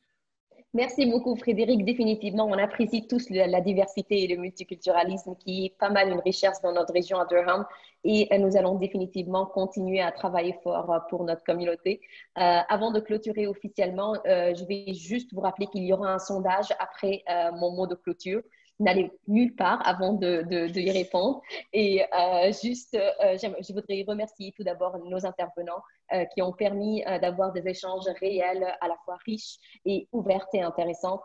Merci beaucoup, Frédéric. Définitivement, on apprécie tous la diversité et le multiculturalisme qui est pas mal une richesse dans notre région à Durham et euh, nous allons définitivement continuer à travailler fort euh, pour notre communauté. Euh, avant de clôturer officiellement, je vais juste vous rappeler qu'il y aura un sondage après mon mot de clôture. N'allez nulle part avant de, de, y répondre. Et juste, je voudrais remercier tout d'abord nos intervenants qui ont permis d'avoir des échanges réels, à la fois riches et ouverts et intéressantes.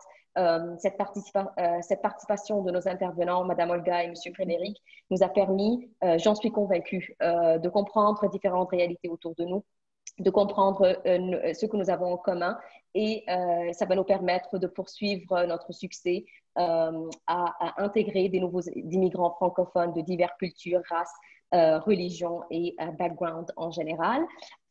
cette, cette, participation de nos intervenants, Madame Olga et Monsieur Frédéric, nous a permis, j'en suis convaincue, de comprendre différentes réalités autour de nous de comprendre euh, ce que nous avons en commun et euh, ça va nous permettre de poursuivre notre succès euh, à, intégrer des nouveaux immigrants francophones de diverses cultures, races, religions et backgrounds en général.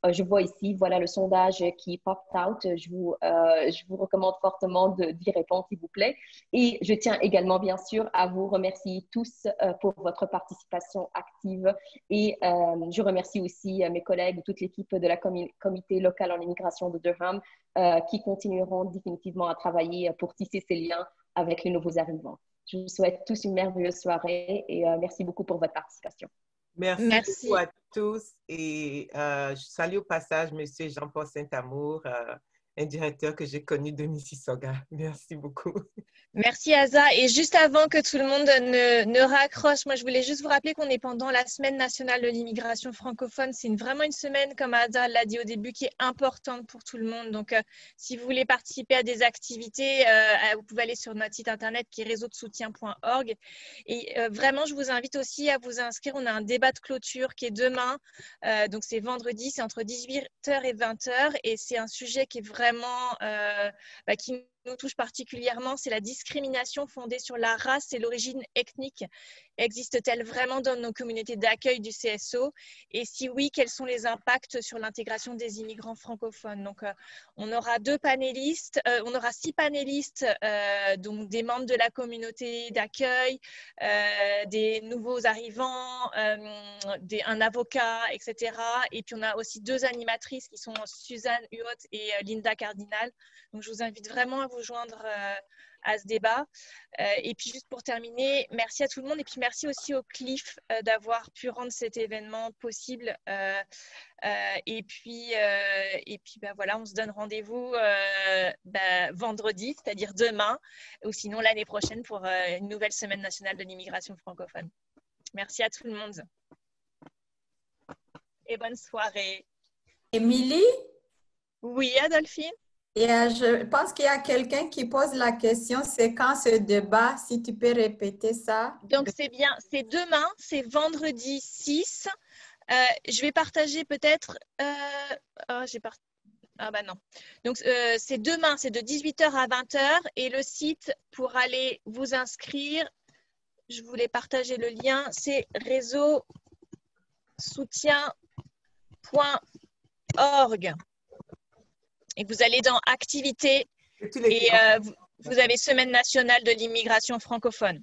Euh, je vois ici, voilà le sondage qui pop out. Je vous, euh, je vous recommande fortement d'y répondre, s'il vous plaît. Et je tiens également, bien sûr, à vous remercier tous euh, pour votre participation active. Et je remercie aussi mes collègues, toute l'équipe de la comité local en immigration de Durham, qui continueront définitivement à travailler pour tisser ces liens avec les nouveaux arrivants. Je vous souhaite tous une merveilleuse soirée et merci beaucoup pour votre participation. Merci, beaucoup à tous et euh, je salue au passage M. Jean-Paul Saint-Amour, euh, un directeur que j'ai connu de Mississauga. Merci beaucoup. Merci Aza. Et juste avant que tout le monde ne, ne raccroche, moi je voulais juste vous rappeler qu'on est pendant la semaine nationale de l'immigration francophone. C'est vraiment une semaine, comme Aza l'a dit au début, qui est importante pour tout le monde. Donc euh, si vous voulez participer à des activités, euh, vous pouvez aller sur notre site internet qui est réseaudesoutien.org. Et euh, vraiment, je vous invite aussi à vous inscrire. On a un débat de clôture qui est demain. donc c'est vendredi, c'est entre 18h et 20h. Et c'est un sujet qui est vraiment vraiment euh, bah, qui nous touche particulièrement, c'est la discrimination fondée sur la race et l'origine ethnique. Existe-t-elle vraiment dans nos communautés d'accueil du CSO Et si oui, quels sont les impacts sur l'intégration des immigrants francophones? Donc, euh, on aura deux panélistes, euh, on aura six panélistes, euh, donc des membres de la communauté d'accueil, des nouveaux arrivants, un avocat, etc. Et puis, on a aussi deux animatrices qui sont Suzanne Huot et Linda Cardinal. Donc, je vous invite vraiment à vous joindre euh, à ce débat. Euh, et puis juste pour terminer, merci à tout le monde et puis merci aussi au CLIF euh, d'avoir pu rendre cet événement possible. et puis, et puis bah, voilà, on se donne rendez-vous bah, vendredi, c'est-à-dire demain, ou sinon l'année prochaine pour une nouvelle semaine nationale de l'immigration francophone. Merci à tout le monde. Et bonne soirée. Émilie? Oui, Adolphine? Et euh, je pense qu'il y a quelqu'un qui pose la question, c'est quand ce débat, si tu peux répéter ça. Donc c'est bien, c'est demain, c'est vendredi 6. Euh, je vais partager peut-être... Euh, oh, j'ai Ah bah non. Donc c'est demain, c'est de 18h à 20h et le site pour aller vous inscrire, je voulais partager le lien, c'est réseau soutien.org et vous allez dans activités et euh, vous, avez Semaine nationale de l'immigration francophone.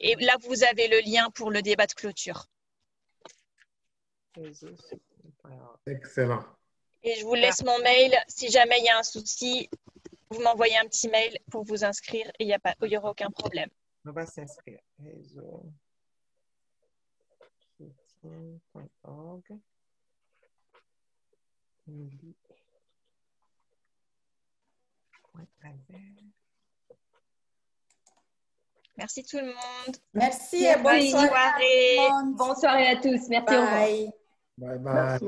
Et là, vous avez le lien pour le débat de clôture. Excellent. Et je vous laisse mon mail. Si jamais il y a un souci, vous m'envoyez un petit mail pour vous inscrire et il n'y aura aucun problème. On va s'inscrire. Merci tout le monde. Merci et bonne soirée. Bonne soirée à tous. Merci. Bye. Bye bye.